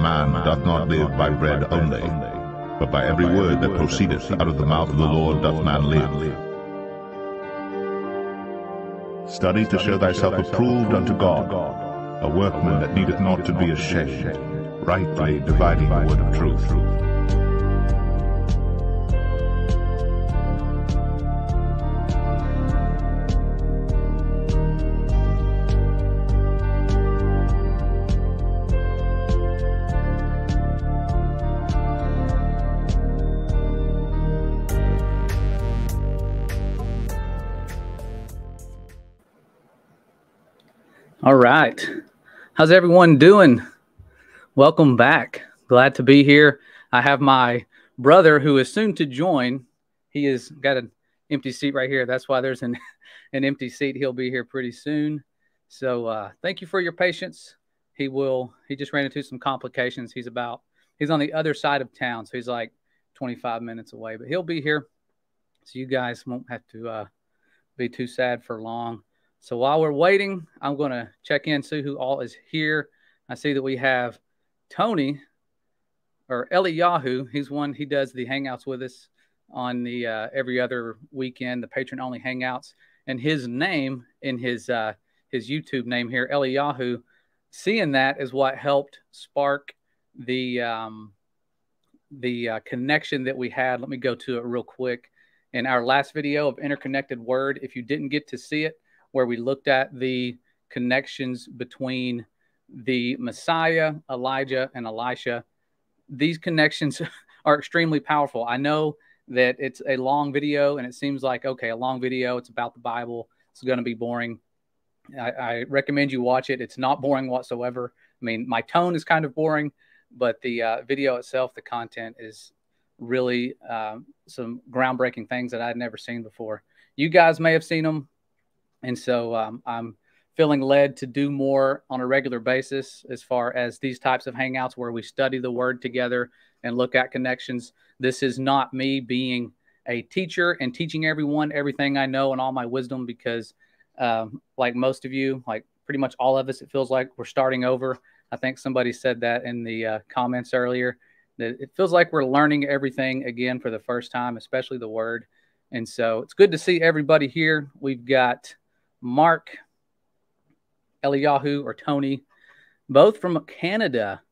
man doth not live by bread only, but by every word that proceedeth out of the mouth of the Lord doth man live. Study to show thyself approved unto God, a workman that needeth not to be ashamed, rightly dividing the word of truth. How's everyone doing? Welcome back. Glad to be here. I have my brother who is soon to join. He has got an empty seat right here. That's why there's an, an empty seat. He'll be here pretty soon. So uh, thank you for your patience. He will, he just ran into some complications. He's about, he's on the other side of town. So he's like 25 minutes away, but he'll be here. So you guys won't have to uh, be too sad for long. So while we're waiting, I'm going to check in, see who all is here. I see that we have Tony or Eliyahu. He's one, he does the hangouts with us on the uh, every other weekend, the patron only hangouts. And his name in his uh, his YouTube name here, Eliyahu, seeing that is what helped spark the um, the uh, connection that we had. Let me go to it real quick. In our last video of interconnected word, if you didn't get to see it, where we looked at the connections between the Messiah, Elijah, and Elisha. These connections are extremely powerful. I know that it's a long video and it seems like, okay, a long video, it's about the Bible, it's going to be boring. I, I, recommend you watch it. It's not boring whatsoever. I mean, my tone is kind of boring, but the uh, video itself, the content is really uh, some groundbreaking things that I'd never seen before. You guys may have seen them. And so um, I'm feeling led to do more on a regular basis as far as these types of hangouts where we study the word together and look at connections. This is not me being a teacher and teaching everyone everything I know and all my wisdom because, um, like most of you, like pretty much all of us, it feels like we're starting over. I think somebody said that in the uh, comments earlier that it feels like we're learning everything again for the first time, especially the word. And so it's good to see everybody here. We've got Mark Eliyahu or Tony, both from Canada.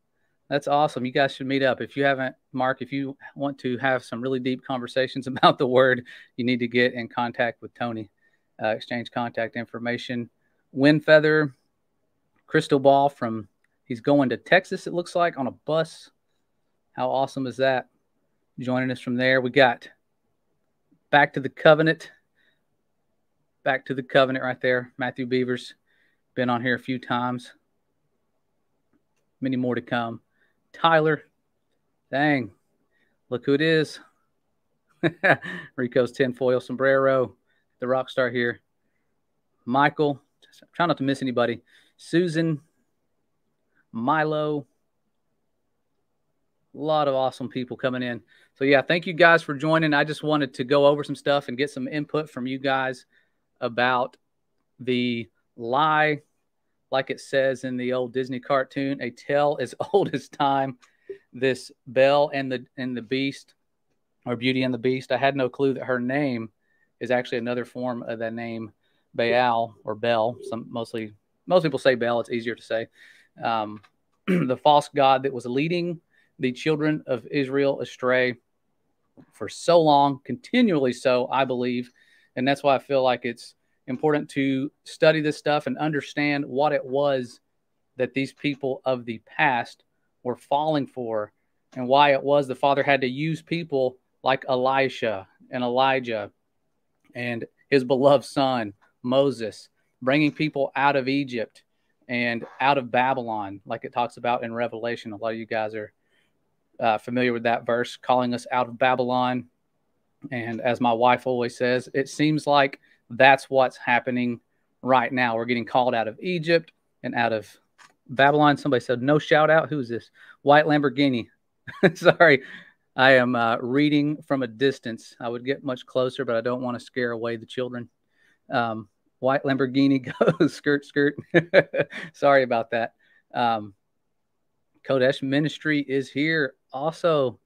That's awesome. You guys should meet up. If you haven't, Mark, if you want to have some really deep conversations about the word, you need to get in contact with Tony, uh, exchange contact information. Wind Feather, Crystal Ball from, he's going to Texas, it looks like, on a bus. How awesome is that? Joining us from there. We got Back to the Covenant back to the covenant right there. Matthew Beavers been on here a few times. Many more to come. Tyler, dang, look who it is. Rico's tinfoil sombrero, the rock star here. Michael, try not to miss anybody. Susan, Milo, a lot of awesome people coming in. So yeah, thank you guys for joining. I just wanted to go over some stuff and get some input from you guys about the lie, like it says in the old Disney cartoon, a tale as old as time. This Belle and the and the Beast, or Beauty and the Beast. I had no clue that her name is actually another form of that name Baal or Bel. Some mostly most people say Bel. It's easier to say. Um, the false god that was leading the children of Israel astray for so long, continually so, I believe, and that's why I feel like it's important to study this stuff and understand what it was that these people of the past were falling for and why it was the Father had to use people like Elisha and Elijah and his beloved son, Moses, bringing people out of Egypt and out of Babylon, like it talks about in Revelation. A lot of you guys are uh, familiar with that verse, calling us out of Babylon and as my wife always says, it seems like that's what's happening right now. We're getting called out of Egypt and out of Babylon. Somebody said, no shout out. Who's this? White Lamborghini. Sorry, I am uh, reading from a distance. I would get much closer, but I don't want to scare away the children. Um, white Lamborghini goes skirt, skirt. Sorry about that. Um, Kodesh Ministry is here also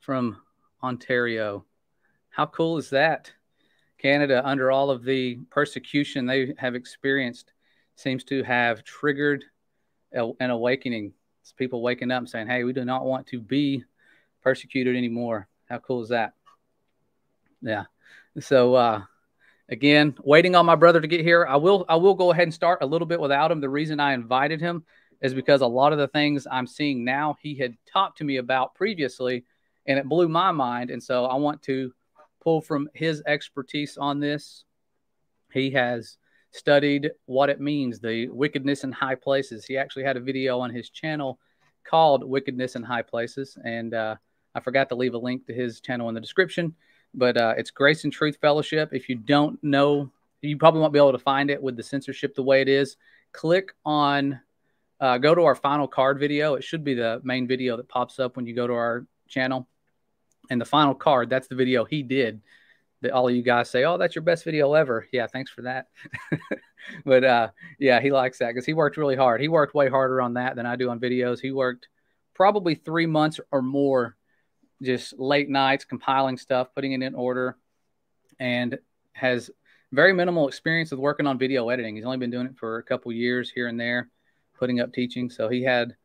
from Ontario. How cool is that? Canada, under all of the persecution they have experienced, seems to have triggered a, an awakening. It's people waking up and saying, Hey, we do not want to be persecuted anymore. How cool is that? Yeah. So, uh, again, waiting on my brother to get here. I will, I will go ahead and start a little bit without him. The reason I invited him is because a lot of the things I'm seeing now, he had talked to me about previously, and it blew my mind. And so I want to pull from his expertise on this. He has studied what it means, the wickedness in high places. He actually had a video on his channel called Wickedness in High Places. And uh, I forgot to leave a link to his channel in the description, but uh, it's Grace and Truth Fellowship. If you don't know, you probably won't be able to find it with the censorship the way it is. Click on, uh, go to our final card video. It should be the main video that pops up when you go to our channel and the final card, that's the video he did that all of you guys say, Oh, that's your best video ever. Yeah, thanks for that. but uh, yeah, he likes that because he worked really hard. He worked way harder on that than I do on videos. He worked probably three months or more, just late nights compiling stuff, putting it in order, and has very minimal experience with working on video editing. He's only been doing it for a couple years here and there, putting up teaching. So he had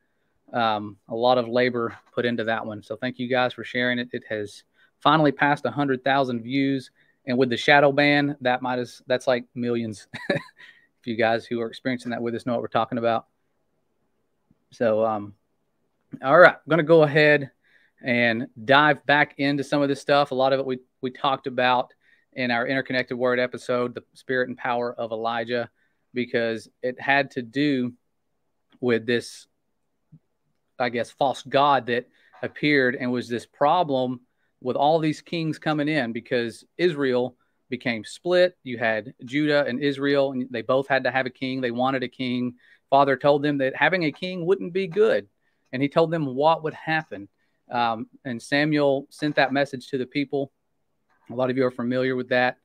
um, a lot of labor put into that one. So thank you guys for sharing it. It has finally passed 100,000 views. And with the shadow ban, that might as that's like millions. if you guys who are experiencing that with us know what we're talking about. So, um, all right, I'm going to go ahead and dive back into some of this stuff. A lot of it we, we talked about in our interconnected word episode, the spirit and power of Elijah, because it had to do with this I guess, false god that appeared and was this problem with all these kings coming in because Israel became split. You had Judah and Israel, and they both had to have a king. They wanted a king. Father told them that having a king wouldn't be good, and he told them what would happen. Um, and Samuel sent that message to the people. A lot of you are familiar with that.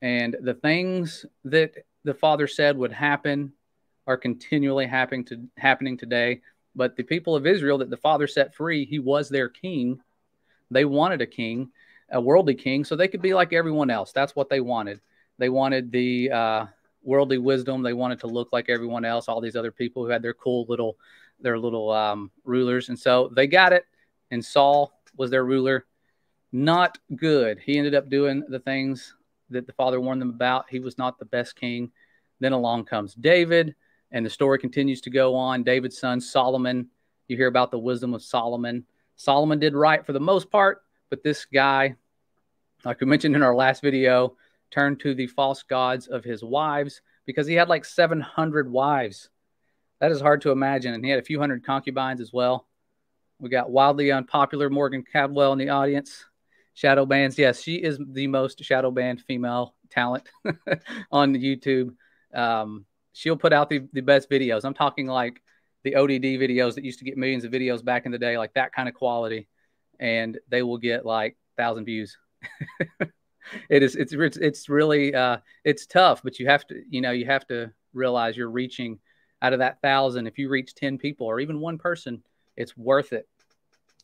And the things that the father said would happen are continually happening to happening today. But the people of Israel that the Father set free, he was their king. They wanted a king, a worldly king, so they could be like everyone else. That's what they wanted. They wanted the uh, worldly wisdom. They wanted to look like everyone else. All these other people who had their cool little, their little um, rulers, and so they got it. And Saul was their ruler. Not good. He ended up doing the things that the Father warned them about. He was not the best king. Then along comes David and the story continues to go on. David's son, Solomon, you hear about the wisdom of Solomon. Solomon did right for the most part, but this guy, like we mentioned in our last video, turned to the false gods of his wives because he had like 700 wives. That is hard to imagine. And he had a few hundred concubines as well. We got wildly unpopular Morgan Cadwell in the audience. Shadow bands. Yes, she is the most shadow banned female talent on YouTube. Um, she'll put out the, the best videos. I'm talking like the ODD videos that used to get millions of videos back in the day, like that kind of quality, and they will get like thousand views. it is it's it's really uh, it's tough, but you have to you know you have to realize you're reaching out of that thousand. If you reach ten people or even one person, it's worth it.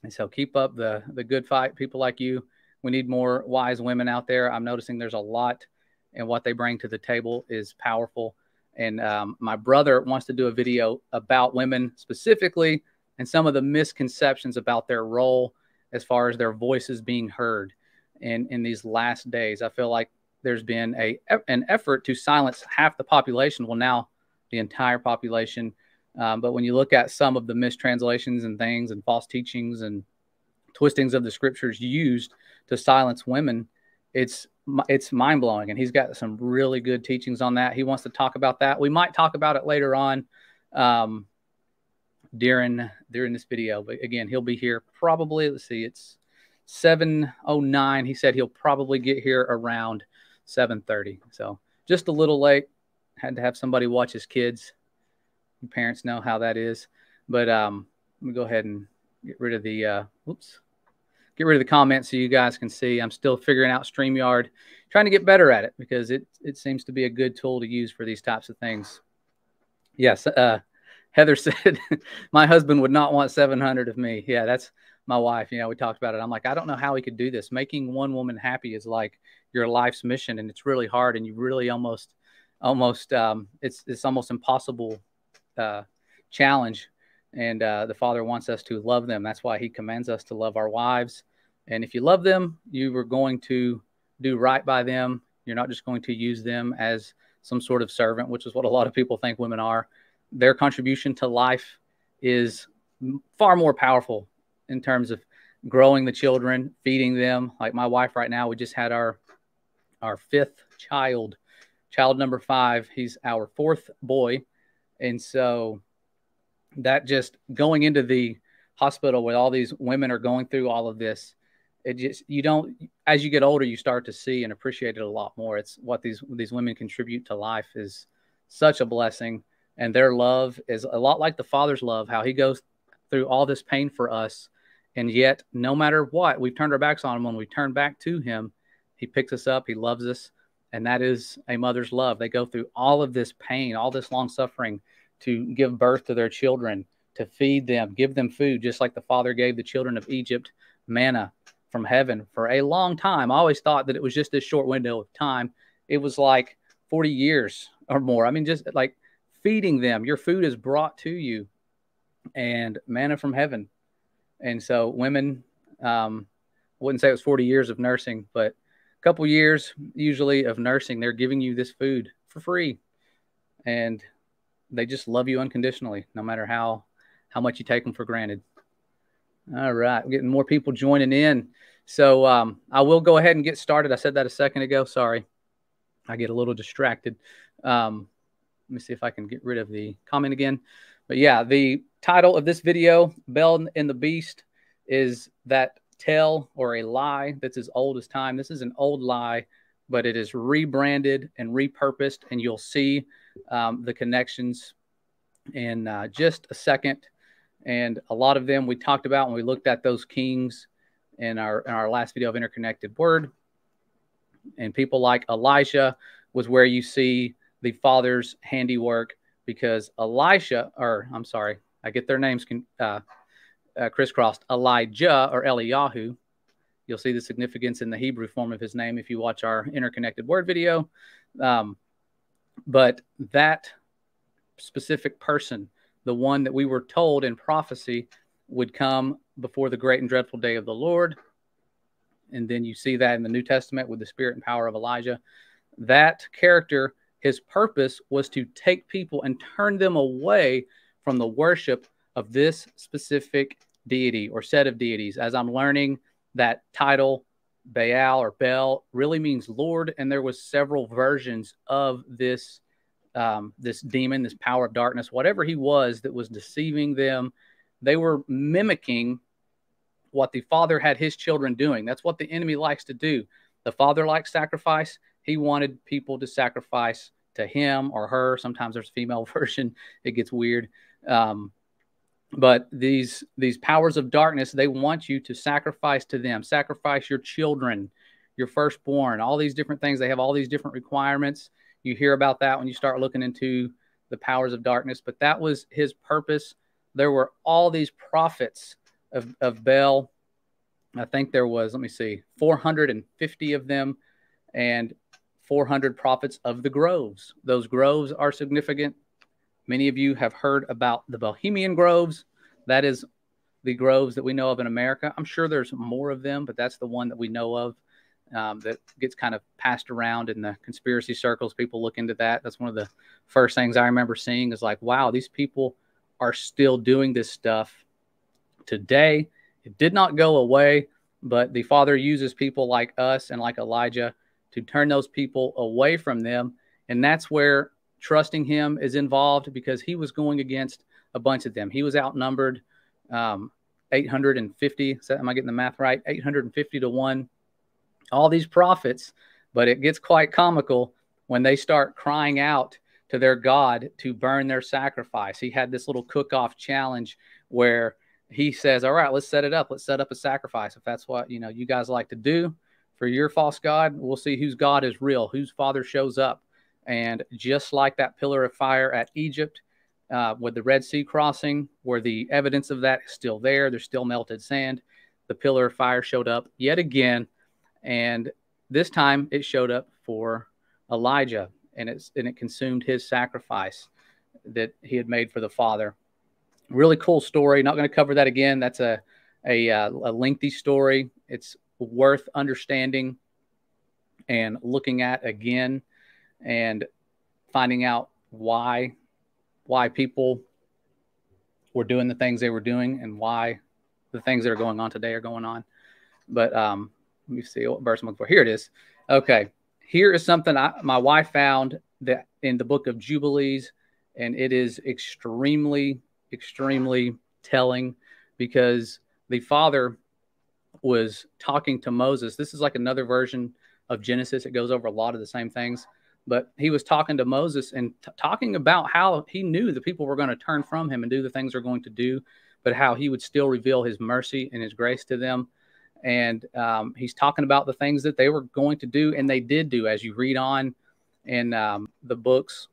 And so keep up the the good fight, people like you. We need more wise women out there. I'm noticing there's a lot, and what they bring to the table is powerful and um, my brother wants to do a video about women specifically and some of the misconceptions about their role as far as their voices being heard in, in these last days. I feel like there's been a an effort to silence half the population. Well, now the entire population. Um, but when you look at some of the mistranslations and things and false teachings and twistings of the scriptures used to silence women, it's it's mind blowing, and he's got some really good teachings on that. He wants to talk about that. We might talk about it later on um, during during this video, but again, he'll be here probably. Let's see, it's seven oh nine. He said he'll probably get here around seven thirty. So just a little late. Had to have somebody watch his kids. Parents know how that is, but um, let me go ahead and get rid of the. Uh, oops get rid of the comments so you guys can see. I'm still figuring out StreamYard, trying to get better at it because it, it seems to be a good tool to use for these types of things. Yes, uh, Heather said, "My husband would not want 700 of me." Yeah, that's my wife. You know, we talked about it. I'm like, I don't know how we could do this. Making one woman happy is like your life's mission, and it's really hard, and you really almost, almost, um, it's it's almost impossible uh, challenge. And uh, the Father wants us to love them. That's why He commands us to love our wives. And if you love them, you are going to do right by them. You're not just going to use them as some sort of servant, which is what a lot of people think women are. Their contribution to life is far more powerful in terms of growing the children, feeding them. Like my wife right now, we just had our our fifth child, child number five. He's our fourth boy, and so that just going into the hospital where all these women are going through all of this it just you don't as you get older you start to see and appreciate it a lot more. It's what these these women contribute to life is such a blessing. And their love is a lot like the father's love how he goes through all this pain for us. And yet no matter what we've turned our backs on him. When we turn back to him he picks us up he loves us. And that is a mother's love. They go through all of this pain all this long suffering to give birth to their children to feed them give them food just like the father gave the children of egypt manna from heaven for a long time. I always thought that it was just this short window of time. It was like 40 years or more. I mean, just like feeding them, your food is brought to you and manna from heaven. And so, women, um, wouldn't say it was 40 years of nursing, but a couple years usually of nursing, they're giving you this food for free. And they just love you unconditionally, no matter how how much you take them for granted. All right, getting more people joining in. So um, I will go ahead and get started. I said that a second ago. Sorry, I get a little distracted. Um, let me see if I can get rid of the comment again. But yeah, the title of this video, Bel and the Beast, is that tell or a lie that's as old as time. This is an old lie, but it is rebranded and repurposed, and you'll see um, the connections in uh, just a second. And a lot of them we talked about when we looked at those kings in our in our last video of interconnected word. And people like Elijah was where you see the father's handiwork because Elisha, or I'm sorry, I get their names uh, uh, crisscrossed. Elijah or Eliyahu. You'll see the significance in the Hebrew form of his name if you watch our interconnected word video. Um, but that specific person the one that we were told in prophecy would come before the great and dreadful day of the Lord. And then you see that in the New Testament with the spirit and power of Elijah. That character, his purpose was to take people and turn them away from the worship of this specific deity or set of deities. As I'm learning that title, Baal or Bel, really means Lord, and there was several versions of this um, this demon, this power of darkness, whatever he was that was deceiving them, they were mimicking what the father had his children doing. That's what the enemy likes to do. The father likes sacrifice. He wanted people to sacrifice to him or her. Sometimes there's a female version. It gets weird. Um, but these these powers of darkness, they want you to sacrifice to them, sacrifice your children, your firstborn, all these different things. They have all these different requirements you hear about that when you start looking into the powers of darkness, but that was his purpose. There were all these prophets of, of Bel. I think there was, let me see, 450 of them and 400 prophets of the groves. Those groves are significant. Many of you have heard about the Bohemian groves. That is the groves that we know of in America. I'm sure there's more of them, but that's the one that we know of um, that gets kind of passed around in the conspiracy circles. People look into that. That's one of the first things I remember seeing is like, wow, these people are still doing this stuff today. It did not go away, but the Father uses people like us and like Elijah to turn those people away from them. And that's where trusting Him is involved because he was going against a bunch of them. He was outnumbered um, 850. Am I getting the math right? 850 to 1 all these prophets, but it gets quite comical when they start crying out to their God to burn their sacrifice. He had this little cook off challenge where he says, All right, let's set it up. Let's set up a sacrifice. If that's what you know you guys like to do for your false God, we'll see whose God is real, whose father shows up. And just like that pillar of fire at Egypt, uh, with the Red Sea crossing, where the evidence of that is still there. There's still melted sand. The pillar of fire showed up yet again, and this time it showed up for Elijah, and it's and it consumed his sacrifice that he had made for the Father. Really cool story. Not going to cover that again. That's a a, uh, a lengthy story. It's worth understanding and looking at again, and finding out why why people were doing the things they were doing and why the things that are going on today are going on. But um, let me see what verse I'm looking for. Here it is. Okay, here is something I, my wife found that in the book of Jubilees, and it is extremely, extremely telling because the father was talking to Moses. This is like another version of Genesis. It goes over a lot of the same things but he was talking to Moses and t- talking about how he knew the people were going to turn from him and do the things they're going to do, but how he would still reveal his mercy and his grace to them. And um, he's talking about the things that they were going to do and they did do as you read on in um, the books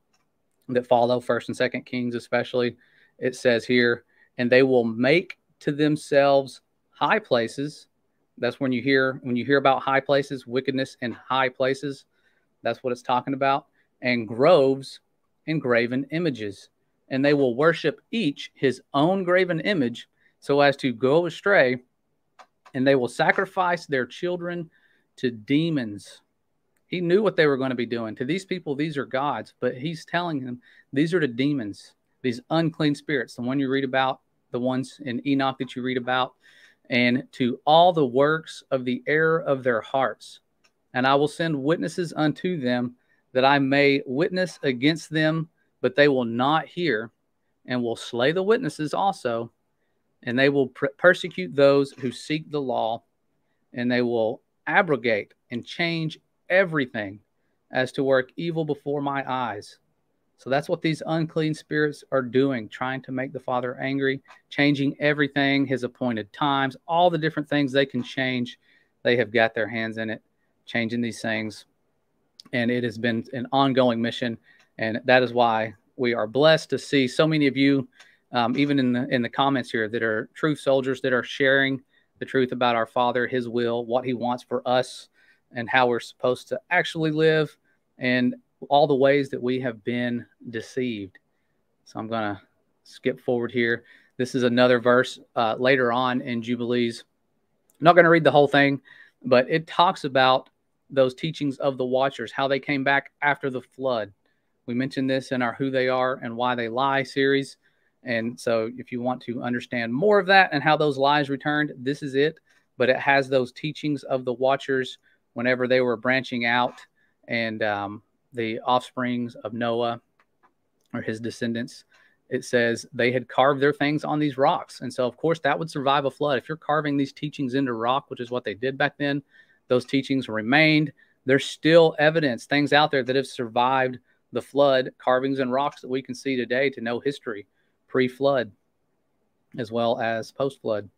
that follow, First and Second Kings, especially. It says here, and they will make to themselves high places. That's when you hear when you hear about high places, wickedness in high places that's what it's talking about. And groves and graven images. And they will worship each his own graven image so as to go astray. And they will sacrifice their children to demons. He knew what they were going to be doing. To these people, these are gods, but he's telling them these are the demons, these unclean spirits, the one you read about, the ones in Enoch that you read about, and to all the works of the error of their hearts and I will send witnesses unto them that I may witness against them, but they will not hear, and will slay the witnesses also, and they will persecute those who seek the law, and they will abrogate and change everything as to work evil before my eyes. So that's what these unclean spirits are doing, trying to make the Father angry, changing everything, his appointed times, all the different things they can change. They have got their hands in it changing these things. And it has been an ongoing mission. And that is why we are blessed to see so many of you, um, even in the in the comments here, that are truth soldiers that are sharing the truth about our Father, His will, what He wants for us, and how we're supposed to actually live, and all the ways that we have been deceived. So I'm going to skip forward here. This is another verse uh, later on in Jubilees. I'm not going to read the whole thing, but it talks about those teachings of the watchers, how they came back after the flood. We mentioned this in our Who They Are and Why They Lie series. And so, if you want to understand more of that and how those lies returned, this is it. But it has those teachings of the watchers whenever they were branching out and um, the offsprings of Noah or his descendants. It says they had carved their things on these rocks. And so, of course, that would survive a flood. If you're carving these teachings into rock, which is what they did back then, those teachings remained. There's still evidence, things out there that have survived the flood, carvings and rocks that we can see today to know history pre flood as well as post flood.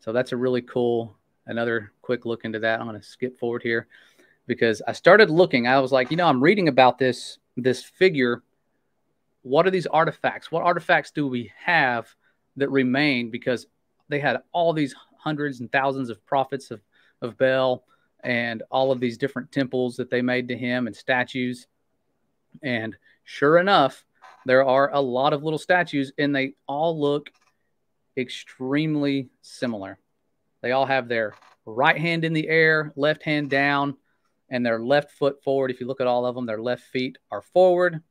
So that's a really cool, another quick look into that. I'm going to skip forward here because I started looking. I was like, you know, I'm reading about this this figure. What are these artifacts? What artifacts do we have that remain? Because they had all these hundreds and thousands of prophets of, of Baal and all of these different temples that they made to him and statues. And sure enough, there are a lot of little statues, and they all look extremely similar. They all have their right hand in the air, left hand down, and their left foot forward. If you look at all of them, their left feet are forward.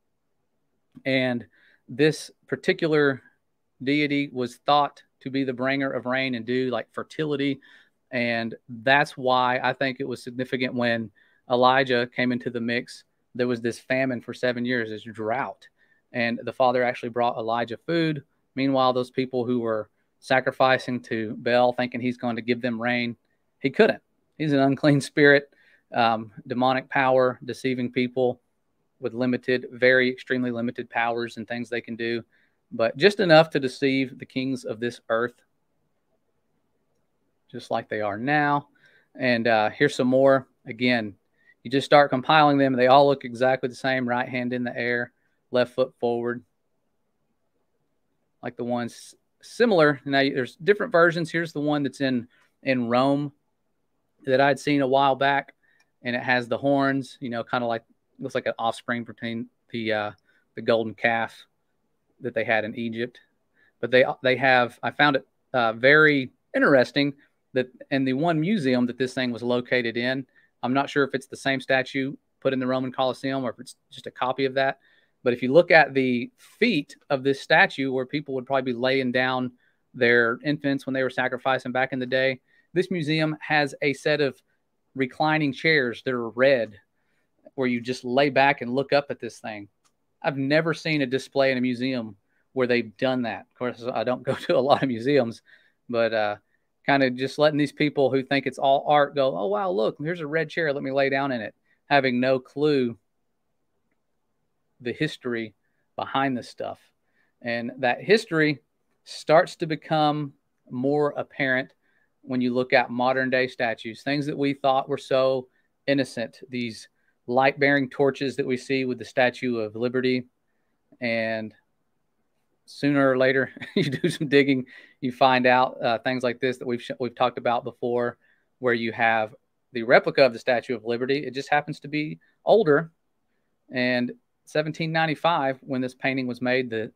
And this particular deity was thought to be the bringer of rain and dew, like fertility, and that's why I think it was significant when Elijah came into the mix. There was this famine for seven years, this drought. And the father actually brought Elijah food. Meanwhile, those people who were sacrificing to Baal, thinking he's going to give them rain, he couldn't. He's an unclean spirit, um, demonic power, deceiving people with limited, very extremely limited powers and things they can do, but just enough to deceive the kings of this earth just like they are now. And uh, here's some more. Again, you just start compiling them. They all look exactly the same right hand in the air, left foot forward. like the ones similar. Now there's different versions. Here's the one that's in in Rome that I'd seen a while back, and it has the horns. You know, kind of like looks like an offspring between the uh, the golden calf that they had in Egypt. But they they have I found it uh, very interesting that in the one museum that this thing was located in. I'm not sure if it's the same statue put in the Roman Colosseum or if it's just a copy of that. But if you look at the feet of this statue, where people would probably be laying down their infants when they were sacrificing back in the day, this museum has a set of reclining chairs that are red, where you just lay back and look up at this thing. I've never seen a display in a museum where they've done that. Of course, I don't go to a lot of museums, but uh, kind of just letting these people who think it's all art go, oh, wow, look, here's a red chair. Let me lay down in it, having no clue the history behind this stuff. And that history starts to become more apparent when you look at modern day statues, things that we thought were so innocent, these light bearing torches that we see with the Statue of Liberty. And sooner or later, you do some digging, you find out uh, things like this that we've, we've talked about before, where you have the replica of the Statue of Liberty. It just happens to be older. And 1795, when this painting was made, the,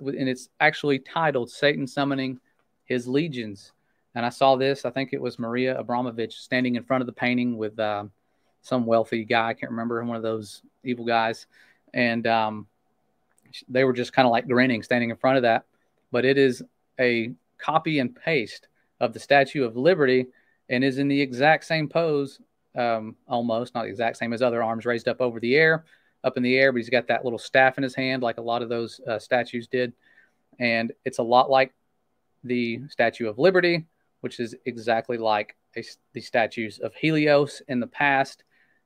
and it's actually titled Satan Summoning His Legions. And I saw this. I think it was Maria Abramovich standing in front of the painting with uh, some wealthy guy. I can't remember one of those evil guys, and um, they were just kind of like grinning, standing in front of that. But it is a copy and paste of the Statue of Liberty, and is in the exact same pose, um, almost not the exact same as other arms raised up over the air, up in the air. But he's got that little staff in his hand, like a lot of those uh, statues did, and it's a lot like the Statue of Liberty which is exactly like a, the statues of Helios in the past.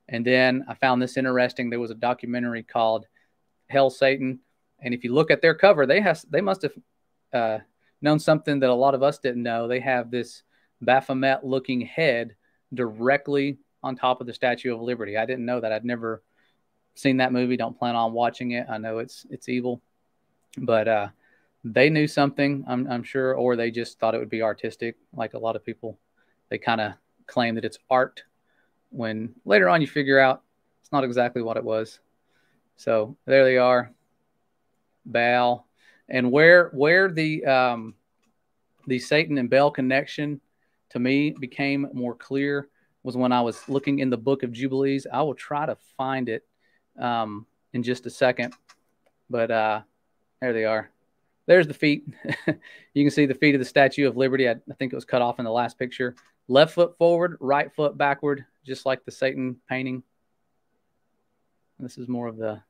And then I found this interesting. There was a documentary called Hail Satan, and if you look at their cover, they have they must have uh, known something that a lot of us didn't know. They have this Baphomet looking head directly on top of the Statue of Liberty. I didn't know that. I'd never seen that movie. Don't plan on watching it. I know it's it's evil, but uh, they knew something, I'm, I'm sure, or they just thought it would be artistic. Like a lot of people, they kind of claim that it's art when later on you figure out it's not exactly what it was. So there they are, Baal, and where where the um, the Satan and Baal connection to me became more clear was when I was looking in the Book of Jubilees. I will try to find it um, in just a second, but uh, there they are there's the feet. you can see the feet of the Statue of Liberty. I, I, think it was cut off in the last picture. Left foot forward, right foot backward, just like the Satan painting. This is more of the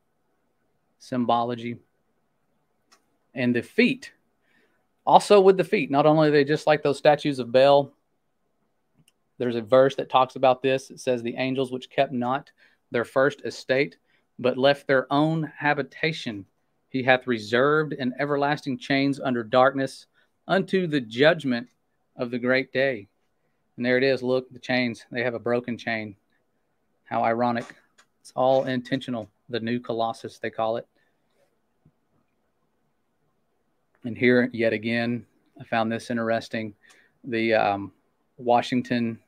symbology. And the feet, also with the feet, not only are they just like those statues of Baal, there's a verse that talks about this. It says, The angels which kept not their first estate, but left their own habitation he hath reserved in everlasting chains under darkness unto the judgment of the great day. And there it is. Look, the chains. They have a broken chain. How ironic. It's all intentional. The new Colossus, they call it. And here, yet again, I found this interesting. The um, Washington,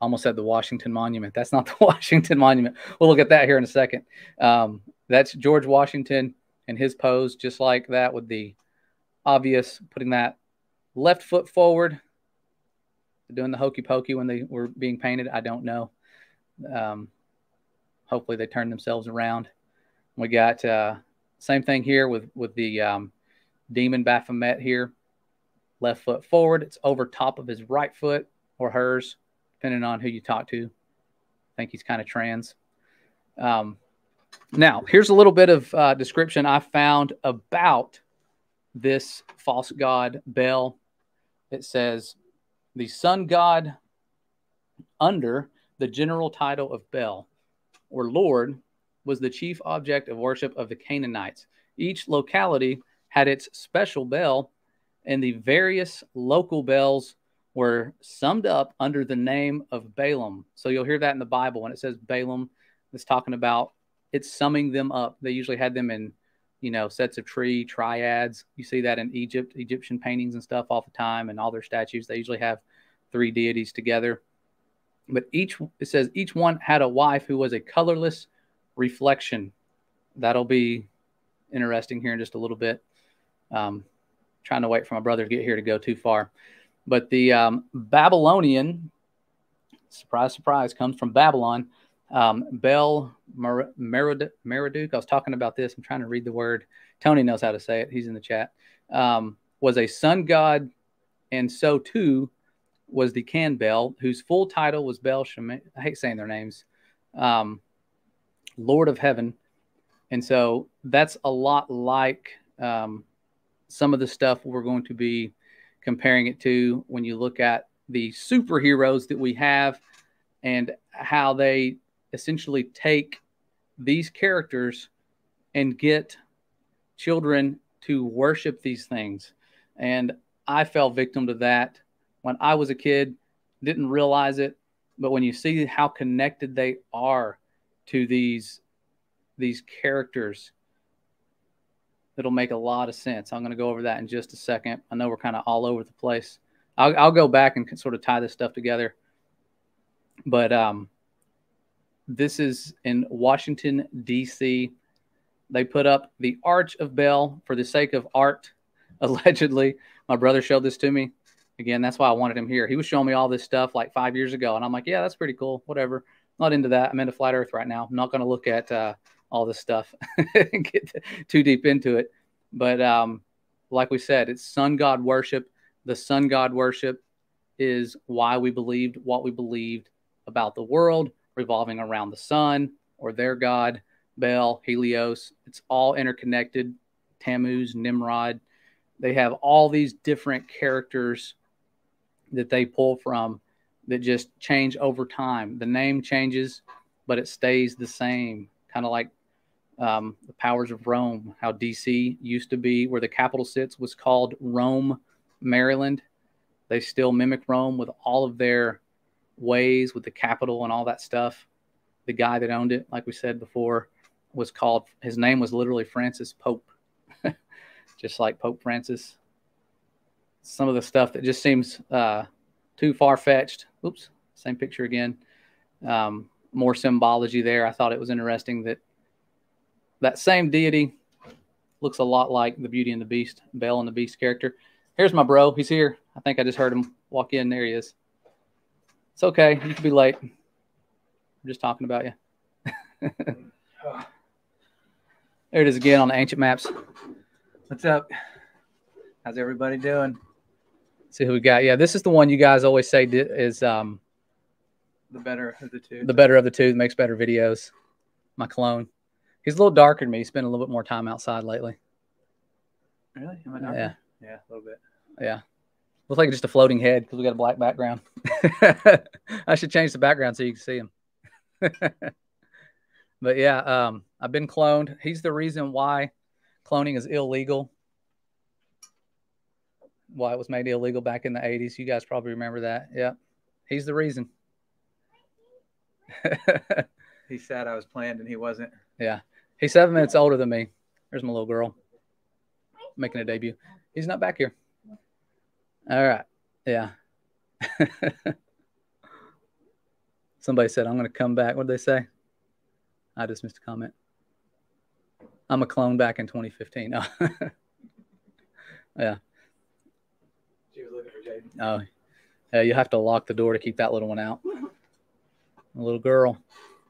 almost said the Washington Monument. That's not the Washington Monument. We'll look at that here in a second. Um, that's George Washington and his pose just like that with the obvious putting that left foot forward doing the hokey pokey when they were being painted i don't know um, hopefully they turned themselves around we got uh, same thing here with with the um, demon baphomet here left foot forward it's over top of his right foot or hers depending on who you talk to i think he's kind of trans um, now, here's a little bit of uh, description I found about this false god Baal. It says, the sun god under the general title of Bel or Lord was the chief object of worship of the Canaanites. Each locality had its special Bel, and the various local Bels were summed up under the name of Balaam. So you'll hear that in the Bible when it says Balaam, it's talking about it's summing them up. They usually had them in, you know, sets of tree, triads. You see that in Egypt, Egyptian paintings and stuff all the time, and all their statues. They usually have three deities together. But each, it says, each one had a wife who was a colorless reflection. That'll be interesting here in just a little bit. Um, trying to wait for my brother to get here to go too far. But the um, Babylonian, surprise, surprise, comes from Babylon. Um, Bel Merodach, I was talking about this. I'm trying to read the word. Tony knows how to say it. He's in the chat. Um, was a sun god, and so too was the Can Bel, whose full title was Bel. I hate saying their names. Um, Lord of Heaven. And so that's a lot like um, some of the stuff we're going to be comparing it to when you look at the superheroes that we have and how they essentially take these characters and get children to worship these things. And I fell victim to that when I was a kid, didn't realize it. But when you see how connected they are to these these characters, it'll make a lot of sense. I'm going to go over that in just a second. I know we're kind of all over the place. I'll, I'll go back and sort of tie this stuff together. But um, this is in Washington, D.C. They put up the Arch of Bel for the sake of art, allegedly. My brother showed this to me. Again, that's why I wanted him here. He was showing me all this stuff like five years ago, and I'm like, yeah, that's pretty cool. Whatever. Not into that. I'm into flat Earth right now. I'm not going to look at uh, all this stuff get too deep into it. But um, like we said, it's sun god worship. The sun god worship is why we believed what we believed about the world revolving around the sun or their god, Bel, Helios. It's all interconnected. Tammuz, Nimrod. They have all these different characters that they pull from that just change over time. The name changes, but it stays the same. Kind of like um, the powers of Rome, how DC used to be, where the capital sits, was called Rome, Maryland. They still mimic Rome with all of their ways, with the capital and all that stuff. The guy that owned it, like we said before, was called, his name was literally Francis Pope, just like Pope Francis some of the stuff that just seems uh, too far fetched. Oops, same picture again. Um, more symbology there. I thought it was interesting that that same deity looks a lot like the Beauty and the Beast, Belle and the Beast character. Here's my bro. He's here. I think I just heard him walk in. There he is. It's okay. You could be late. I'm just talking about you. there it is again on the ancient maps. What's up? How's everybody doing? see who we got. Yeah, this is the one you guys always say is um, the better of the two. The better of the two makes better videos. My clone. He's a little darker than me. He's spent a little bit more time outside lately. Really? Am I darker? Yeah. Yeah, a little bit. Yeah. Looks like just a floating head because we got a black background. I should change the background so you can see him. but yeah, um, I've been cloned. He's the reason why cloning is illegal why it was made illegal back in the 80s. You guys probably remember that. Yeah. He's the reason. he said I was planned and he wasn't. Yeah. He's seven minutes older than me. There's my little girl making a debut. He's not back here. All right. Yeah. Somebody said, I'm going to come back. What did they say? I just missed a comment. I'm a clone back in 2015. Oh. yeah. Oh, yeah, you have to lock the door to keep that little one out. A little girl.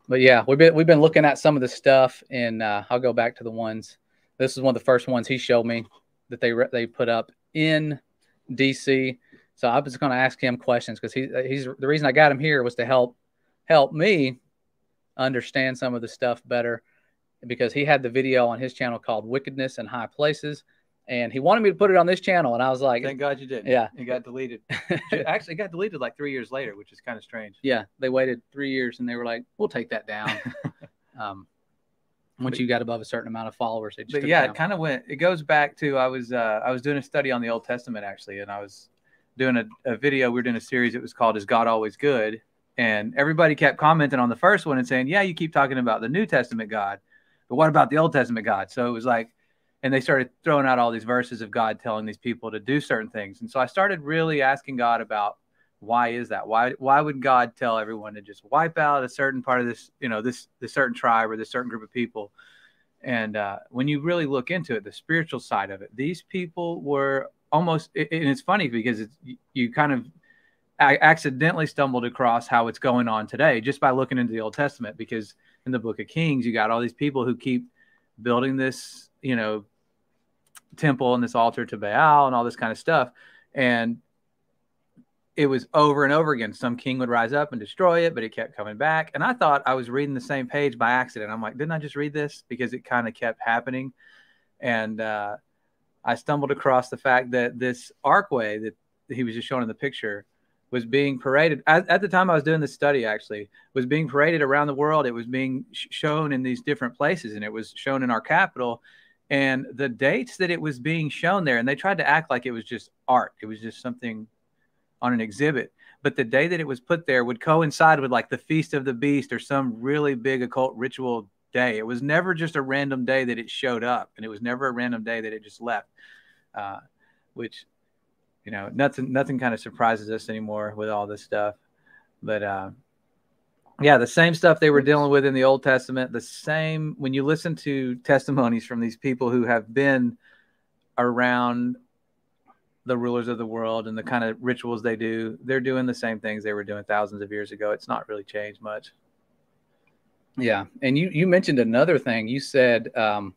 But yeah, we've been we've been looking at some of the stuff, and uh, I'll go back to the ones. This is one of the first ones he showed me that they they put up in DC. So I was going to ask him questions because he he's the reason I got him here was to help help me understand some of the stuff better because he had the video on his channel called Wickedness in High Places and he wanted me to put it on this channel, and I was like, "Thank God you did." Yeah, it got deleted. Actually, it got deleted like three years later, which is kind of strange. Yeah, they waited three years, and they were like, "We'll take that down." um, once but, you got above a certain amount of followers, they but yeah, it, it kind of went. It goes back to I was uh, I was doing a study on the Old Testament actually, and I was doing a, a video. We were doing a series. It was called "Is God Always Good?" And everybody kept commenting on the first one and saying, "Yeah, you keep talking about the New Testament God, but what about the Old Testament God?" So it was like and they started throwing out all these verses of God telling these people to do certain things. And so I started really asking God about why is that? Why why would God tell everyone to just wipe out a certain part of this, you know, this this certain tribe or this certain group of people? And uh, when you really look into it, the spiritual side of it, these people were almost, and it's funny because it's, you kind of accidentally stumbled across how it's going on today just by looking into the Old Testament. Because in the Book of Kings, you got all these people who keep building this, you know, temple and this altar to Baal and all this kind of stuff. And it was over and over again. Some king would rise up and destroy it, but it kept coming back. And I thought I was reading the same page by accident. I'm like, didn't I just read this? Because it kind of kept happening. And uh, I stumbled across the fact that this archway that he was just showing in the picture was being paraded at, at the time I was doing this study actually was being paraded around the world. It was being sh- shown in these different places and it was shown in our capital and the dates that it was being shown there and they tried to act like it was just art. It was just something on an exhibit. But the day that it was put there would coincide with like the feast of the beast or some really big occult ritual day. It was never just a random day that it showed up and it was never a random day that it just left uh, which you know nothing nothing kind of surprises us anymore with all this stuff. But uh, yeah, the same stuff they were dealing with in the Old Testament, the same when you listen to testimonies from these people who have been around the rulers of the world and the kind of rituals they do, they're doing the same things they were doing thousands of years ago. It's not really changed much. Yeah, and you you mentioned another thing. You said, um,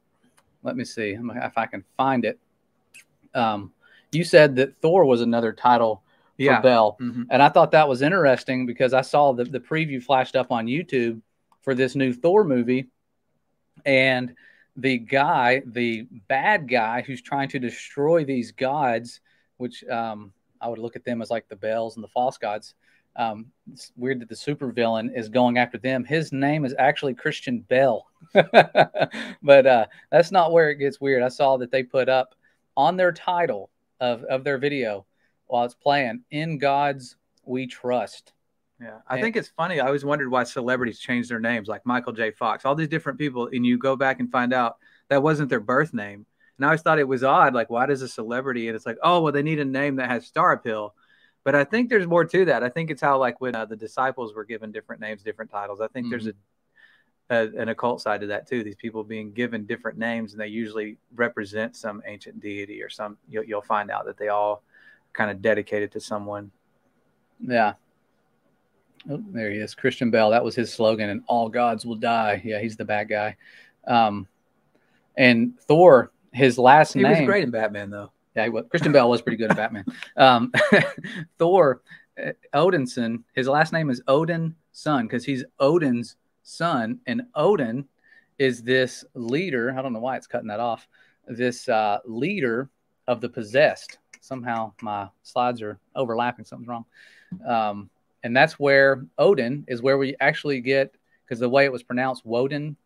let me see if I can find it. Um, you said that Thor was another title yeah. for Bel. Mm-hmm. And I thought that was interesting because I saw the, the preview flashed up on YouTube for this new Thor movie. And the guy, the bad guy who's trying to destroy these gods, which um, I would look at them as like the Bels and the false gods. Um, it's weird that the supervillain is going after them. His name is actually Christian Bell, but uh, that's not where it gets weird. I saw that they put up on their title of, of their video while it's playing. In God's we trust. Yeah, I and, think it's funny. I always wondered why celebrities change their names, like Michael J. Fox, all these different people, and you go back and find out that wasn't their birth name. And I always thought it was odd, like why does a celebrity? And it's like, oh, well, they need a name that has star appeal. But I think there's more to that. I think it's how like when uh, the disciples were given different names, different titles. I think mm-hmm. there's a, a, an occult side to that too. These people being given different names, and they usually represent some ancient deity or some. You'll, you'll find out that they all kind of dedicated to someone. Yeah. Oh, there he is, Christian Bell. That was his slogan, and all gods will die. Yeah, he's the bad guy. Um, and Thor, his last he name. He was great in Batman, though. Yeah, he was. Christian Bell was pretty good at Batman. Um, Thor, uh, Odinson, his last name is Odin son because he's Odin's son, and Odin is this leader. I don't know why it's cutting that off. This uh, leader of the possessed somehow my slides are overlapping. Something's wrong. Um, and that's where Odin is where we actually get because the way it was pronounced Woden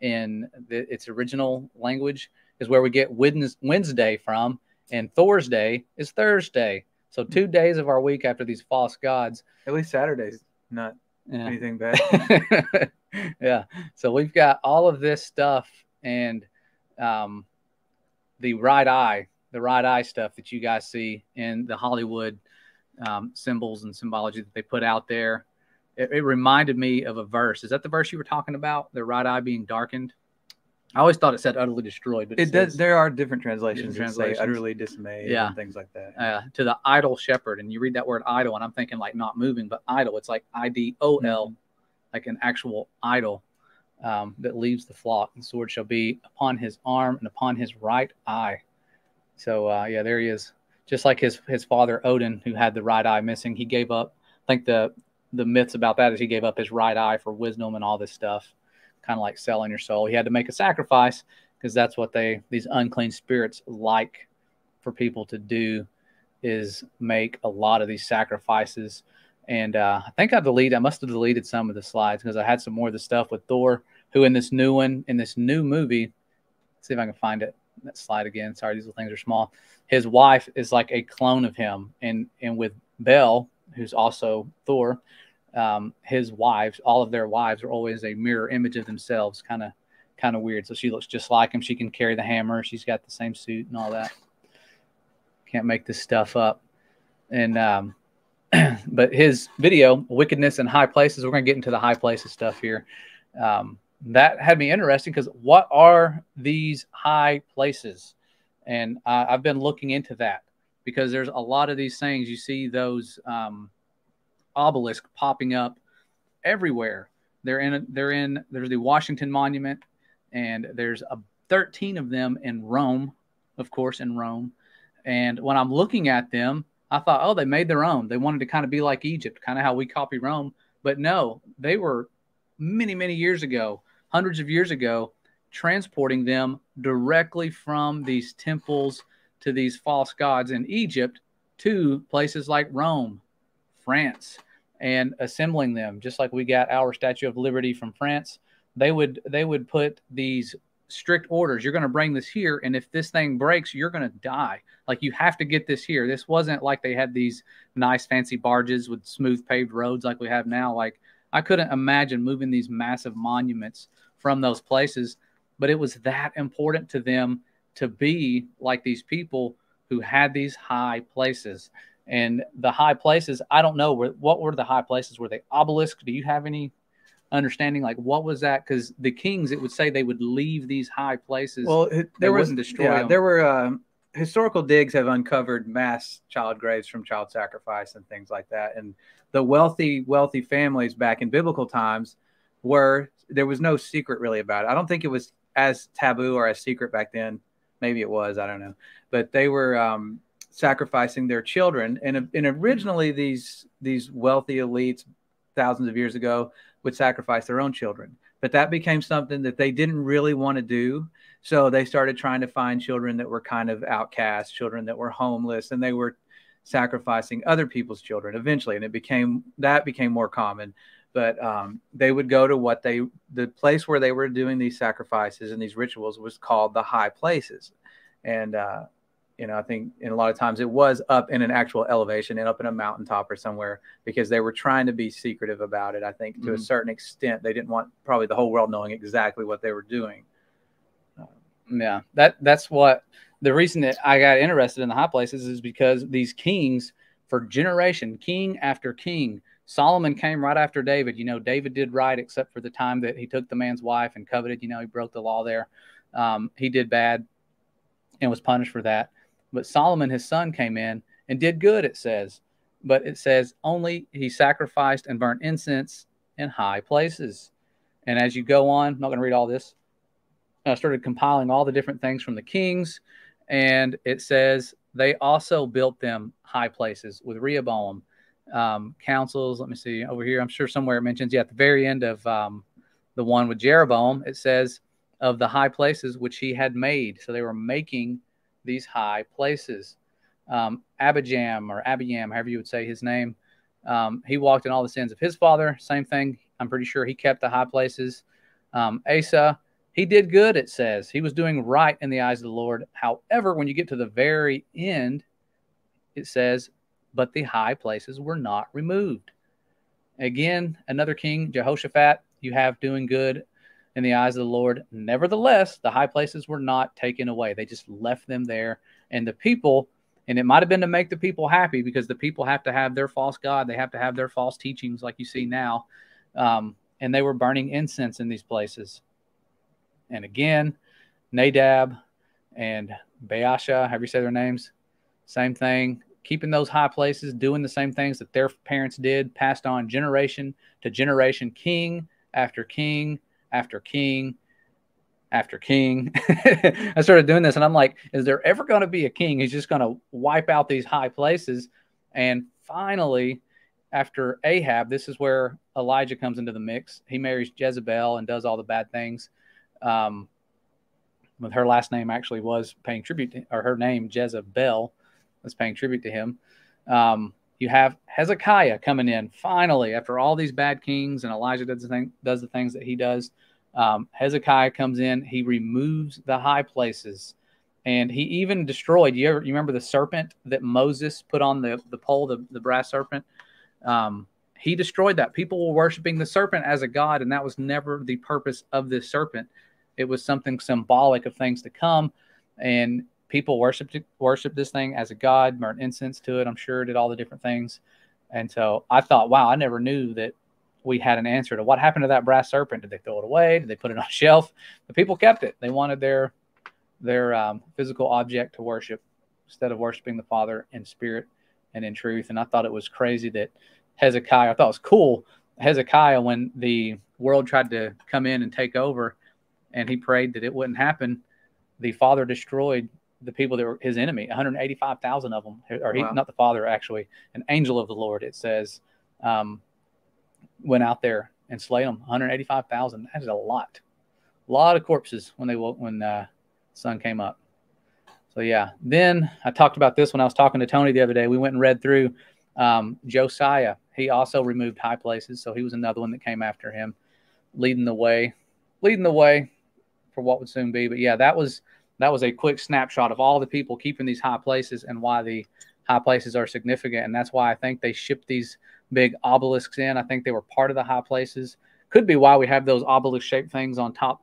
in the, its original language is where we get Wednesday from, and Thursday is Thursday. So two days of our week after these false gods. At least Saturday's not yeah. anything bad. yeah. So we've got all of this stuff and um, the right eye the right eye stuff that you guys see in the Hollywood um, symbols and symbology that they put out there. It, it, reminded me of a verse. Is that the verse you were talking about? The right eye being darkened. I always thought it said utterly destroyed, but it, it does. There are different translations, different translations. utterly dismayed, yeah, things like that. Uh, to the idle shepherd, and you read that word idle, and I'm thinking like not moving, but idle. It's like I D O L, mm-hmm. like an actual idol um, that leaves the flock. The sword shall be upon his arm and upon his right eye. So uh, yeah, there he is. Just like his his father Odin, who had the right eye missing, he gave up. I think the the myths about that is he gave up his right eye for wisdom and all this stuff, kind of like selling your soul. He had to make a sacrifice because that's what they these unclean spirits like for people to do is make a lot of these sacrifices. And uh, I think I deleted. I must have deleted some of the slides because I had some more of the stuff with Thor, who in this new one, in this new movie, see if I can find it that slide again. Sorry, these little things are small. His wife is like a clone of him, and and with Bel, who's also Thor, um, his wives, all of their wives are always a mirror image of themselves, kind of kind of weird. So she looks just like him. She can carry the hammer. She's got the same suit and all that. Can't make this stuff up. And um, but his video, wickedness in high places. We're gonna get into the high places stuff here. Um, that had me interesting because what are these high places? And uh, I've been looking into that because there's a lot of these things. You see those um, obelisks popping up everywhere. They're in. They're in. There's the Washington Monument, and there's a 13 of them in Rome, of course, in Rome. And when I'm looking at them, I thought, oh, they made their own. They wanted to kind of be like Egypt, kind of how we copy Rome. But no, they were many, many years ago, hundreds of years ago, transporting them directly from these temples to these false gods in Egypt to places like Rome, France, and assembling them, just like we got our Statue of Liberty from France. They would they would put these strict orders. You're going to bring this here, and if this thing breaks, you're going to die. Like you have to get this here. This wasn't like they had these nice fancy barges with smooth paved roads like we have now. Like I couldn't imagine moving these massive monuments from those places, but it was that important to them to be like these people who had these high places. And the high places, I don't know what were the high places. Were they obelisks? Do you have any understanding like what was that because the kings it would say they would leave these high places well it, there was, not destroy yeah, there were uh, historical digs have uncovered mass child graves from child sacrifice and things like that. And the wealthy wealthy families back in biblical times were there was no secret really about it. I don't think it was as taboo or as secret back then. Maybe it was i don't know. But they were um, sacrificing their children. And, and originally these these wealthy elites thousands of years ago would sacrifice their own children. But that became something that they didn't really want to do. So they started trying to find children that were kind of outcast, children that were homeless, and they were sacrificing other people's children eventually. And it became that became more common. But um, they would go to what they, the place where they were doing these sacrifices and these rituals was called the high places. And uh, you know, I think in a lot of times it was up in an actual elevation and up in a mountaintop or somewhere because they were trying to be secretive about it. I think to mm-hmm. a certain extent, they didn't want probably the whole world knowing exactly what they were doing. Yeah, that that's what the reason that I got interested in the high places is because these kings, for generation, king after king, Solomon came right after David. You know, David did right except for the time that he took the man's wife and coveted. You know, he broke the law there. Um, he did bad and was punished for that. But Solomon, his son, came in and did good, it says. But it says only he sacrificed and burnt incense in high places. And as you go on, I'm not going to read all this. I started compiling all the different things from the kings. And it says they also built them high places with Rehoboam. Um, councils, let me see over here. I'm sure somewhere it mentions, yeah, at the very end of um, the one with Jeroboam, it says of the high places which he had made. So they were making these high places. Um, Abijam or Abiyam, however you would say his name, um, he walked in all the sins of his father. Same thing. I'm pretty sure he kept the high places. Um, Asa, he did good, it says. He was doing right in the eyes of the Lord. However, when you get to the very end, it says, but the high places were not removed. Again, another king, Jehoshaphat, you have doing good in the eyes of the Lord. Nevertheless, the high places were not taken away. They just left them there. And the people, and it might have been to make the people happy because the people have to have their false God. They have to have their false teachings, like you see now. Um, and they were burning incense in these places. And again, Nadab and Baasha, have you said their names? Same thing. Keeping those high places, doing the same things that their parents did, passed on generation to generation, king after king after king after king. I started doing this and I'm like, is there ever going to be a king who's just going to wipe out these high places? And finally, after Ahab, this is where Elijah comes into the mix. He marries Jezebel and does all the bad things. Um, with her last name actually was paying tribute to, or her name Jezebel was paying tribute to him. Um, you have Hezekiah coming in finally after all these bad kings, and Elijah does the thing, does the things that he does. Um, Hezekiah comes in, he removes the high places, and he even destroyed. You ever you remember the serpent that Moses put on the the pole, the, the brass serpent? Um, he destroyed that. People were worshiping the serpent as a god, and that was never the purpose of this serpent. It was something symbolic of things to come, and people worshipped worshiped this thing as a god, burnt incense to it. I'm sure did all the different things, and so I thought, wow, I never knew that we had an answer to what happened to that brass serpent. Did they throw it away? Did they put it on a shelf? The people kept it. They wanted their their um, physical object to worship instead of worshiping the Father in spirit and in truth. And I thought it was crazy that Hezekiah. I thought it was cool. Hezekiah, when the world tried to come in and take over, and he prayed that it wouldn't happen, the Father destroyed the people that were his enemy. 185,000 of them, or he, Wow. not the Father, actually, an angel of the Lord. It says. Um, went out there and slayed them 185,000 that is a lot a lot of corpses when they woke when uh, sun came up so yeah then i talked about this when i was talking to tony the other day we went and read through um, josiah he also removed high places so he was another one that came after him leading the way leading the way for what would soon be but yeah that was that was a quick snapshot of all the people keeping these high places and why the high places are significant and that's why i think they shipped these big obelisks in. I think they were part of the high places. Could be why we have those obelisk shaped things on top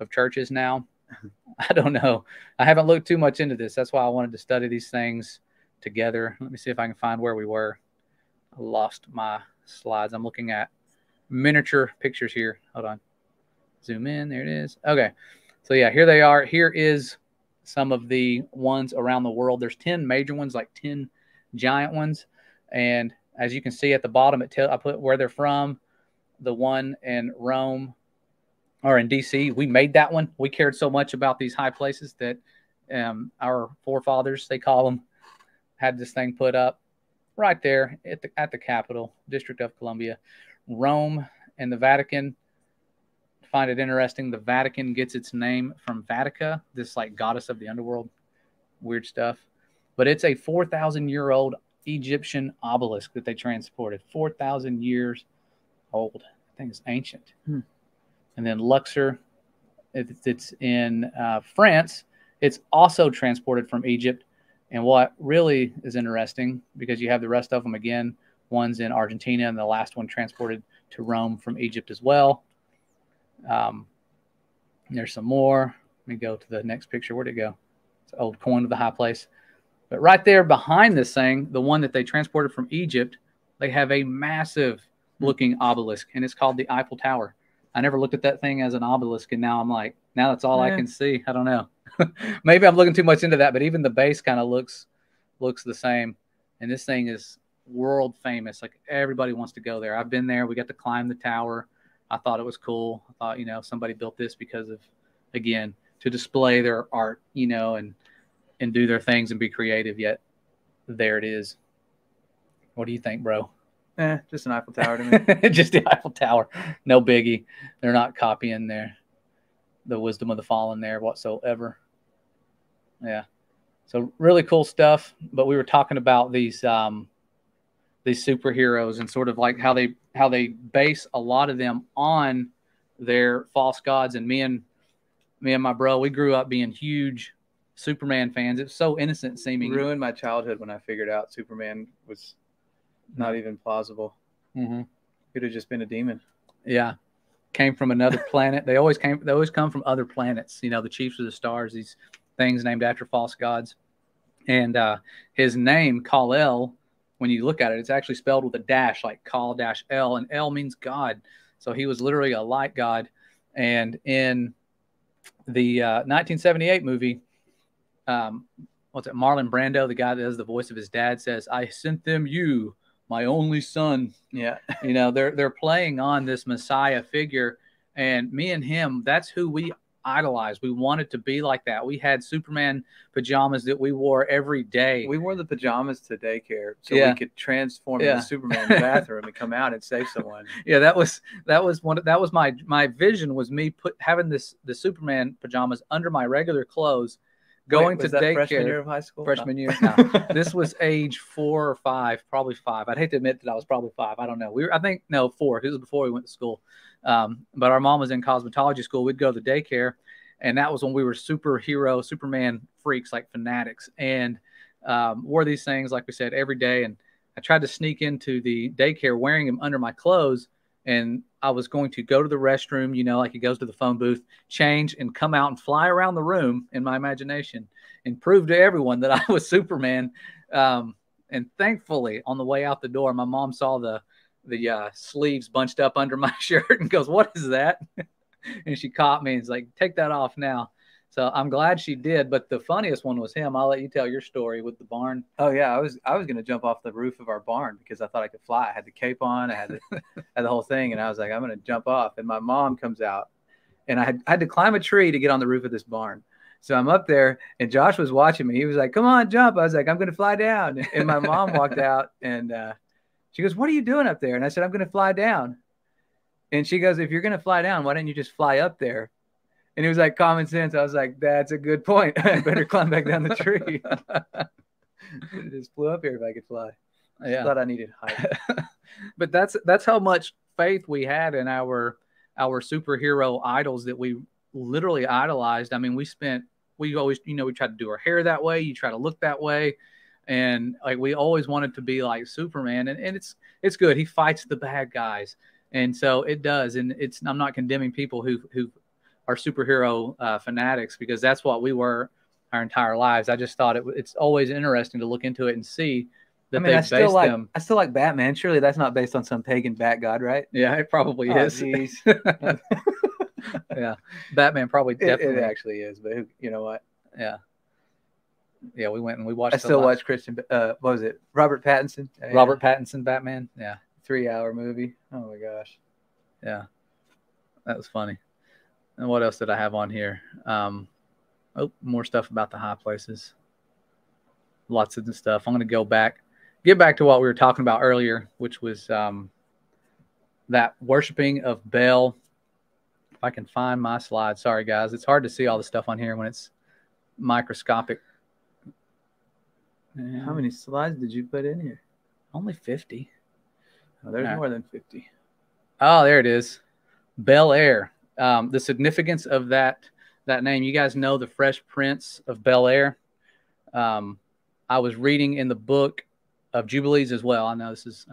of churches now. I don't know. I haven't looked too much into this. That's why I wanted to study these things together. Let me see if I can find where we were. I lost my slides. I'm looking at miniature pictures here. Hold on. Zoom in. There it is. Okay. So, yeah, here they are. Here is some of the ones around the world. There's 10 major ones, like 10 giant ones. And as you can see at the bottom, it tell I put where they're from. The one in Rome or in DC, we made that one. We cared so much about these high places that um, our forefathers, they call them, had this thing put up right there at the at the capital, District of Columbia, Rome, and the Vatican. Find it interesting. The Vatican gets its name from Vatica, this like goddess of the underworld, weird stuff. But it's a four thousand year old Egyptian obelisk that they transported. 4,000 years old. I think it's ancient. Hmm. And then Luxor, it's in uh, France. It's also transported from Egypt. And what really is interesting, because you have the rest of them again, one's in Argentina, and the last one transported to Rome from Egypt as well. Um, there's some more. Let me go to the next picture. Where'd it go? It's an old coin of the high place. But right there behind this thing, the one that they transported from Egypt, they have a massive looking obelisk, and it's called the Eiffel Tower. I never looked at that thing as an obelisk, and now I'm like, now that's all I can see. I don't know. Maybe I'm looking too much into that, but even the base kind of looks looks the same. And this thing is world famous. Like everybody wants to go there. I've been there. We got to climb the tower. I thought it was cool. I thought, you know, somebody built this because of, again, to display their art, you know, and and do their things and be creative. Yet there it is. What do you think, bro? Eh, just an Eiffel Tower to me. Just the Eiffel Tower. No biggie. They're not copying their the wisdom of the fallen there whatsoever. Yeah. So really cool stuff. But we were talking about these um these superheroes and sort of like how they how they base a lot of them on their false gods. And me and me and my bro, we grew up being huge Superman fans. It's so innocent seeming. Ruined my childhood when I figured out Superman was not even plausible. Mm-hmm. Could have just been a demon. Yeah. Came from another planet. They always came they always come from other planets. You know, the chiefs of the stars, these things named after false gods. And uh his name, Kal-El, when you look at it, it's actually spelled with a dash, like Kal dash L, and L means God. So he was literally a light god. And in the uh, 1978 movie, um, what's it? Marlon Brando, the guy that does the voice of his dad, says, "I sent them you, my only son." Yeah. you know they're they're playing on this messiah figure and me and him that's who we idolized we wanted to be like that we had superman pajamas that we wore every day We wore the pajamas to daycare so Yeah. we could transform Yeah. into Superman in the bathroom and come out and save someone. yeah that was that was one that was my my vision was me put having this the superman pajamas under my regular clothes going Wait, to that freshman year of high school? freshman No. year no this was age four or five, probably five. I'd hate to admit that I was probably five. I don't know. We were, I think, no, four. It was before we went to school. Um, but our mom was in cosmetology school. We'd go to the daycare, and that was when we were superhero, Superman freaks, like fanatics, and um, wore these things, like we said, every day. And I tried to sneak into the daycare wearing them under my clothes, and I was going to go to the restroom, you know, like he goes to the phone booth, change, and come out and fly around the room in my imagination and prove to everyone that I was Superman. Um, and thankfully, on the way out the door, my mom saw the the uh, sleeves bunched up under my shirt and goes, "What is that?" and she caught me and was like, "Take that off now." So I'm glad she did. But the funniest one was him. I'll let you tell your story with the barn. Oh yeah, I was I was gonna jump off the roof of our barn because I thought I could fly. I had the cape on, I had the, had the whole thing, and I was like, I'm gonna jump off. And my mom comes out, and I had, I had to climb a tree to get on the roof of this barn. So I'm up there, and Josh was watching me. He was like, "Come on, jump!" I was like, "I'm gonna fly down." And my mom walked out, and uh, she goes, "What are you doing up there?" And I said, "I'm gonna fly down." And she goes, "If you're gonna fly down, why don't you just fly up there?" And it was like, common sense. I was like, that's a good point. I better climb back down the tree. it just flew up here if I could fly. I Yeah. thought I needed height. but that's that's how much faith we had in our our superhero idols that we literally idolized. I mean, we spent we always you know we tried to do our hair that way, you try to look that way, and like we always wanted to be like Superman, and, and it's it's good. He fights the bad guys, and so it does. And it's I'm not condemning people who who are superhero uh, fanatics because that's what we were our entire lives. I just thought it, it's always interesting to look into it and see that I mean, I still like them. I still like Batman. Surely that's not based on some pagan bat god, right? Yeah, it probably Oh, is. yeah, Batman probably It, definitely. it actually is, but who, you know what? yeah, yeah. We went and we watched. I still watch Christian. Uh, what was it? Robert Pattinson. Yeah. Robert Pattinson Batman. Yeah, three-hour movie. Oh my gosh. yeah, that was funny. And what else did I have on here? Um, oh, more stuff about the high places. Lots of the stuff. I'm going to go back, get back to what we were talking about earlier, which was um, that worshiping of Baal. If I can find my slide, sorry guys, it's hard to see all the stuff on here when it's microscopic. How many slides did you put in here? Only 50. Oh, there's right. more than fifty. Oh, there it is. Bel Air. Um, the significance of that that name. You guys know the Fresh Prince of Bel Air. Um, I was reading in the book of Jubilees as well. I know this is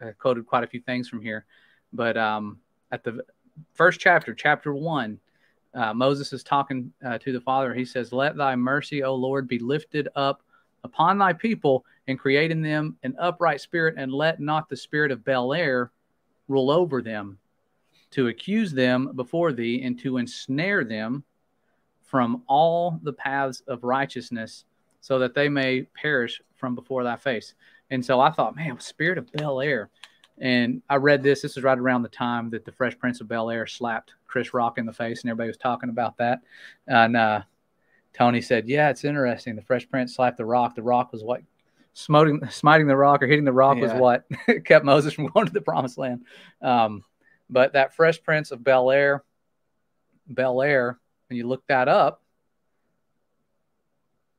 I quoted quite a few things from here, but um, at the first chapter, chapter one, uh, Moses is talking uh, to the Father. He says, "Let Thy mercy, O Lord, be lifted up upon Thy people, and create in them an upright spirit, and let not the spirit of Bel Air rule over them, to accuse them before Thee, and to ensnare them from all the paths of righteousness, so that they may perish from before Thy face." And so I thought, man, spirit of Bel Air. And I read this. This is right around the time that the Fresh Prince of Bel Air slapped Chris Rock in the face, and everybody was talking about that. And uh, Tony said, "Yeah, it's interesting. The Fresh Prince slapped the Rock. The Rock was what smiting, smiting the Rock or hitting the Rock was what kept Moses from going to the Promised Land." Um, but that Fresh Prince of Bel Air, Bel Air, when you look that up,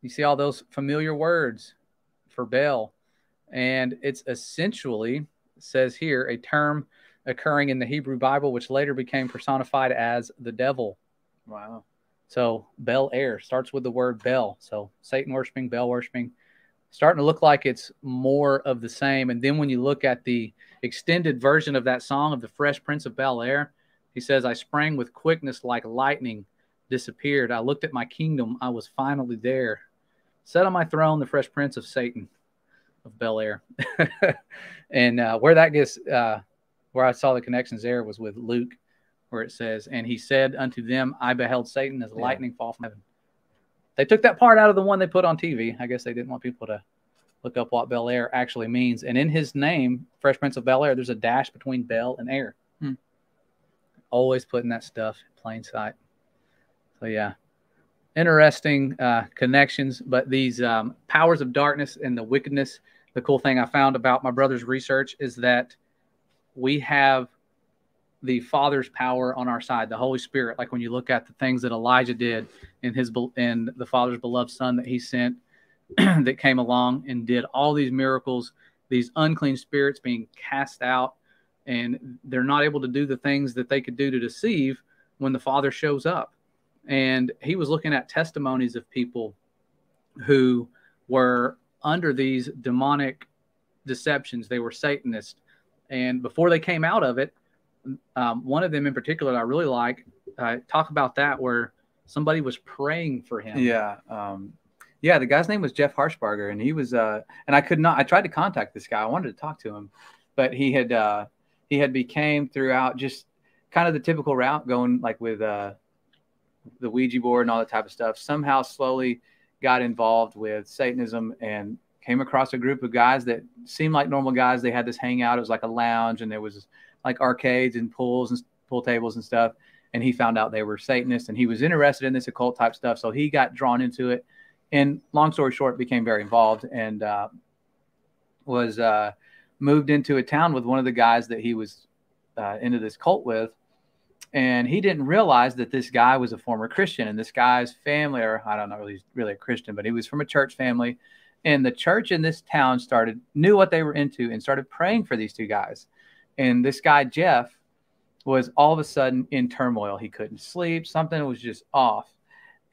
you see all those familiar words for Bel, and it's essentially says here a term occurring in the Hebrew Bible, which later became personified as the devil. Wow. So Bel Air starts with the word Bel. So Satan worshiping, Bel worshiping, starting to look like it's more of the same. And then when you look at the extended version of that song of the Fresh Prince of Bel Air, he says, I sprang with quickness like lightning, disappeared. I looked at my kingdom. I was finally there. Set on my throne, the Fresh Prince of Satan of Bel Air. and uh, where that gets, uh, where I saw the connections there was with Luke where it says, And he said unto them, I beheld Satan as Yeah. lightning fall from heaven. They took that part out of the one they put on TV. I guess they didn't want people to look up what Bel Air actually means. And in his name, Fresh Prince of Bel Air, there's a dash between Bel and Air. Hmm. Always putting that stuff in plain sight. So, yeah, interesting uh, connections. But these um, powers of darkness and the wickedness, the cool thing I found about my brother's research is that we have the Father's power on our side, the Holy Spirit. Like when you look at the things that Elijah did in his in the Father's beloved Son that He sent, that came along and did all these miracles, these unclean spirits being cast out, and they're not able to do the things that they could do to deceive when the Father shows up. And he was looking at testimonies of people who were under these demonic deceptions. They were Satanists. And before they came out of it, um, one of them in particular that I really like. Uh, talk about that where somebody was praying for him. Yeah. Um, yeah, the guy's name was Jeff Harshbarger, and he was, uh, and I could not. I tried to contact this guy. I wanted to talk to him, but he had, uh, he had became throughout just kind of the typical route, going like with uh, the Ouija board and all that type of stuff. Somehow, slowly got involved with Satanism and came across a group of guys that seemed like normal guys. They had this hangout. It was like a lounge, and there was like arcades and pools and pool tables and stuff. And he found out they were Satanists, and he was interested in this occult type stuff. So he got drawn into it, and long story short, became very involved and uh, was uh, moved into a town with one of the guys that he was uh, into this cult with. And he didn't realize that this guy was a former Christian, and this guy's family, or I don't know, really, really a Christian, but he was from a church family. And the church in this town started knew what they were into and started praying for these two guys. And this guy Jeff was all of a sudden in turmoil. He couldn't sleep. Something was just off,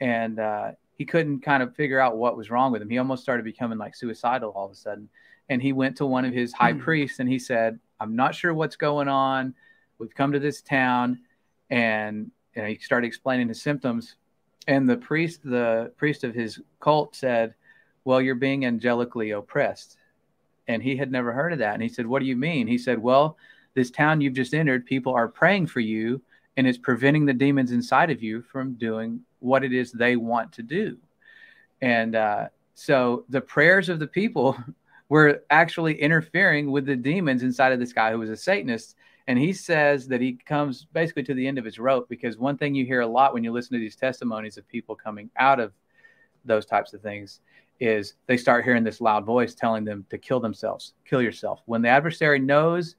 and uh, he couldn't kind of figure out what was wrong with him. He almost started becoming like suicidal all of a sudden. And he went to one of his high hmm. priests and he said, "I'm not sure what's going on. We've come to this town." And you know, he started explaining his symptoms. And the priest, the priest of his cult, said, "Well, you're being angelically oppressed." And he had never heard of that. And he said, What do you mean? He said, Well, this town you've just entered, people are praying for you, and it's preventing the demons inside of you from doing what it is they want to do. And uh, so the prayers of the people were actually interfering with the demons inside of this guy who was a Satanist. And he says that he comes basically to the end of his rope because one thing you hear a lot when you listen to these testimonies of people coming out of those types of things is they start hearing this loud voice telling them to kill themselves, kill yourself. When the adversary knows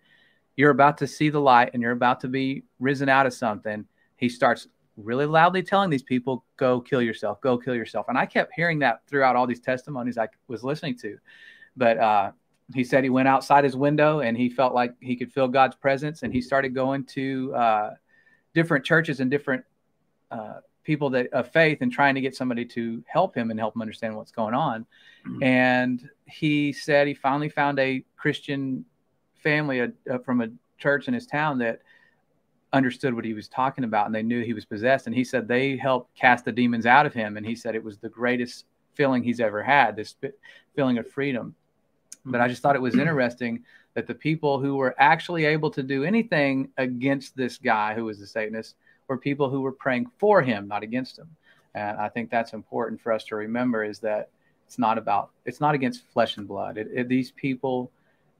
you're about to see the light and you're about to be risen out of something, he starts really loudly telling these people, go kill yourself, go kill yourself. And I kept hearing that throughout all these testimonies I was listening to. But uh, he said he went outside his window and he felt like he could feel God's presence. And he started going to uh, different churches and different uh, people that of faith and trying to get somebody to help him and help him understand what's going on. Mm-hmm. And he said he finally found a Christian family a, a, from a church in his town that understood what he was talking about and they knew he was possessed. And he said they helped cast the demons out of him. And he said it was the greatest feeling he's ever had, this feeling of freedom. But I just thought it was interesting that the people who were actually able to do anything against this guy who was a Satanist were people who were praying for him, not against him. And I think that's important for us to remember is that it's not about, it's not against flesh and blood. It, it, these people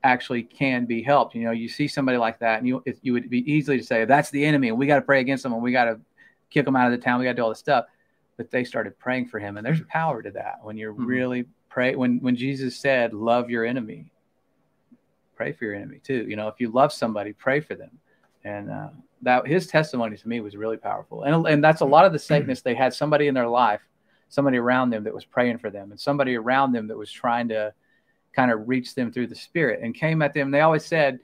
actually can be helped. You know, you see somebody like that, and you it, you would be easily to say that's the enemy, and we got to pray against them, and we got to kick them out of the town. We got to do all this stuff. But they started praying for him, and there's power to that when you're mm-hmm. really pray. When when Jesus said, "Love your enemy," pray for your enemy too. You know, if you love somebody, pray for them, and uh, that his testimony to me was really powerful. And, and that's a lot of the mm-hmm. Satanists. They had somebody in their life, somebody around them that was praying for them, and somebody around them that was trying to kind of reach them through the spirit and came at them. They always said,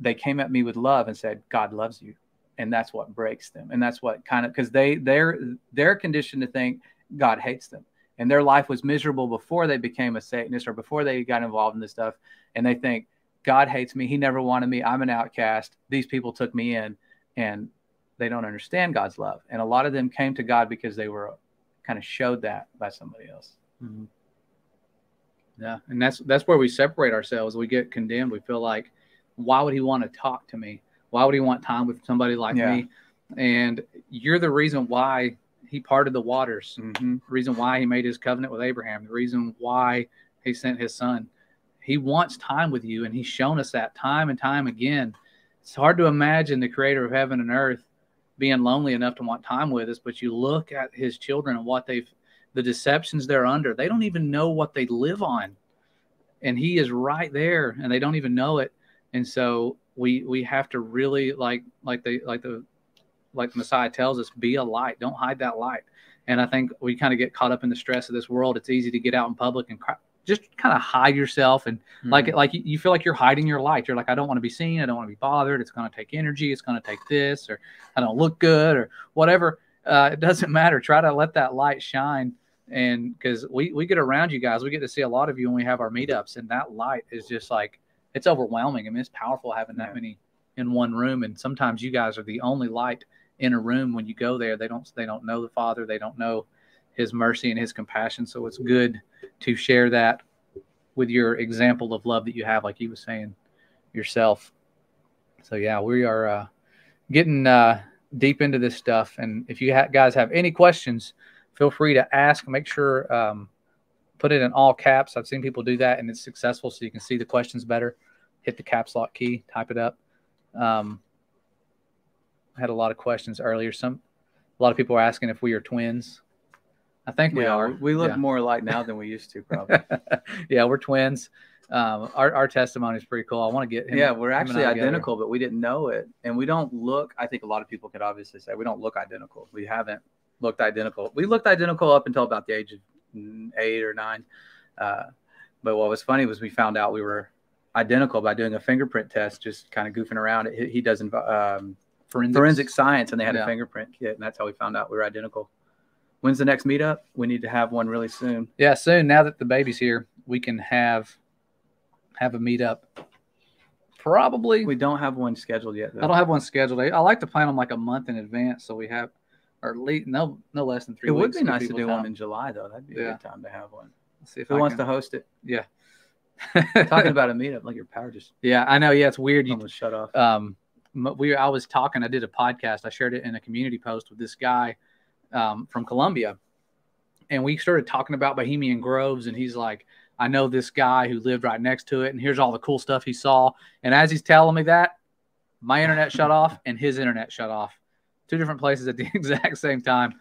they came at me with love and said, God loves you. And that's what breaks them. And that's what kind of because they they're they're conditioned to think God hates them. And their life was miserable before they became a Satanist or before they got involved in this stuff. And they think, God hates me. He never wanted me. I'm an outcast. These people took me in and they don't understand God's love. And a lot of them came to God because they were kind of showed that by somebody else. Mm-hmm. Yeah. And that's, that's where we separate ourselves. We get condemned. We feel like, why would he want to talk to me? Why would he want time with somebody like yeah. me? And you're the reason why he parted the waters, mm-hmm. the reason why he made his covenant with Abraham, the reason why he sent his son he wants time with you, and He's shown us that time and time again. It's hard to imagine the creator of heaven and earth being lonely enough to want time with us, but you look at his children and what they've, the deceptions they're under, they don't even know what they live on. And he is right there and they don't even know it. And so we, we have to really like, like the, like the, like the Messiah tells us, be a light. Don't hide that light. And I think we kind of get caught up in the stress of this world. It's easy to get out in public and just kind of hide yourself and mm-hmm. like like you feel like you're hiding your light. You're like, I don't want to be seen. I don't want to be bothered. It's going to take energy. It's going to take this, or I don't look good, or whatever. Uh, it doesn't matter. Try to let that light shine. And because we, we get around you guys, we get to see a lot of you when we have our meetups, and that light is just like it's overwhelming. I mean, it's powerful having that many in one room, and sometimes you guys are the only light in a room when you go there. They don't they don't know the Father. They don't know His mercy and His compassion. So it's good to share that with your example of love that you have, like he was saying yourself. So yeah, we are uh, getting uh, deep into this stuff, and if you ha- guys have any questions, feel free to ask. Make sure um, put it in all caps. I've seen people do that, and it's successful, so you can see the questions better. Hit the caps lock key, type it up. Um, I had a lot of questions earlier. Some a lot of people were asking if we are twins. I think we are. We look Yeah. more alike now than we used to, probably. yeah, we're twins. Um, our, our testimony is pretty cool. I want to get him. yeah, we're actually I together. identical, but we didn't know it. And we don't look, I think a lot of people could obviously say we don't look identical. We haven't looked identical. We looked identical up until about the age of eight or nine. Uh, but what was funny was we found out we were identical by doing a fingerprint test, just kind of goofing around. He, he does inv- um, forensic science, and they had Yeah. a fingerprint kit, and that's how we found out we were identical. When's the next meetup? We need to have one really soon. Yeah, soon. Now that the baby's here, we can have have a meetup. Probably. We don't have one scheduled yet. Though. I don't have one scheduled. I I like to plan them like a month in advance, so we have, or at least no no less than three. It would be nice to do time. one in July, though. That'd be a good time to have one. Let's see if Who I wants can- to host it? Yeah. Talking about a meetup, like your power just yeah, I know. Yeah, it's weird. You almost shut off. um we I was talking I did a podcast I shared it in a community post with this guy um, from Columbia, and we started talking about Bohemian Groves and he's like I know this guy who lived right next to it and here's all the cool stuff he saw. And as he's telling me that my internet shut off and his internet shut off. Two different places at the exact same time.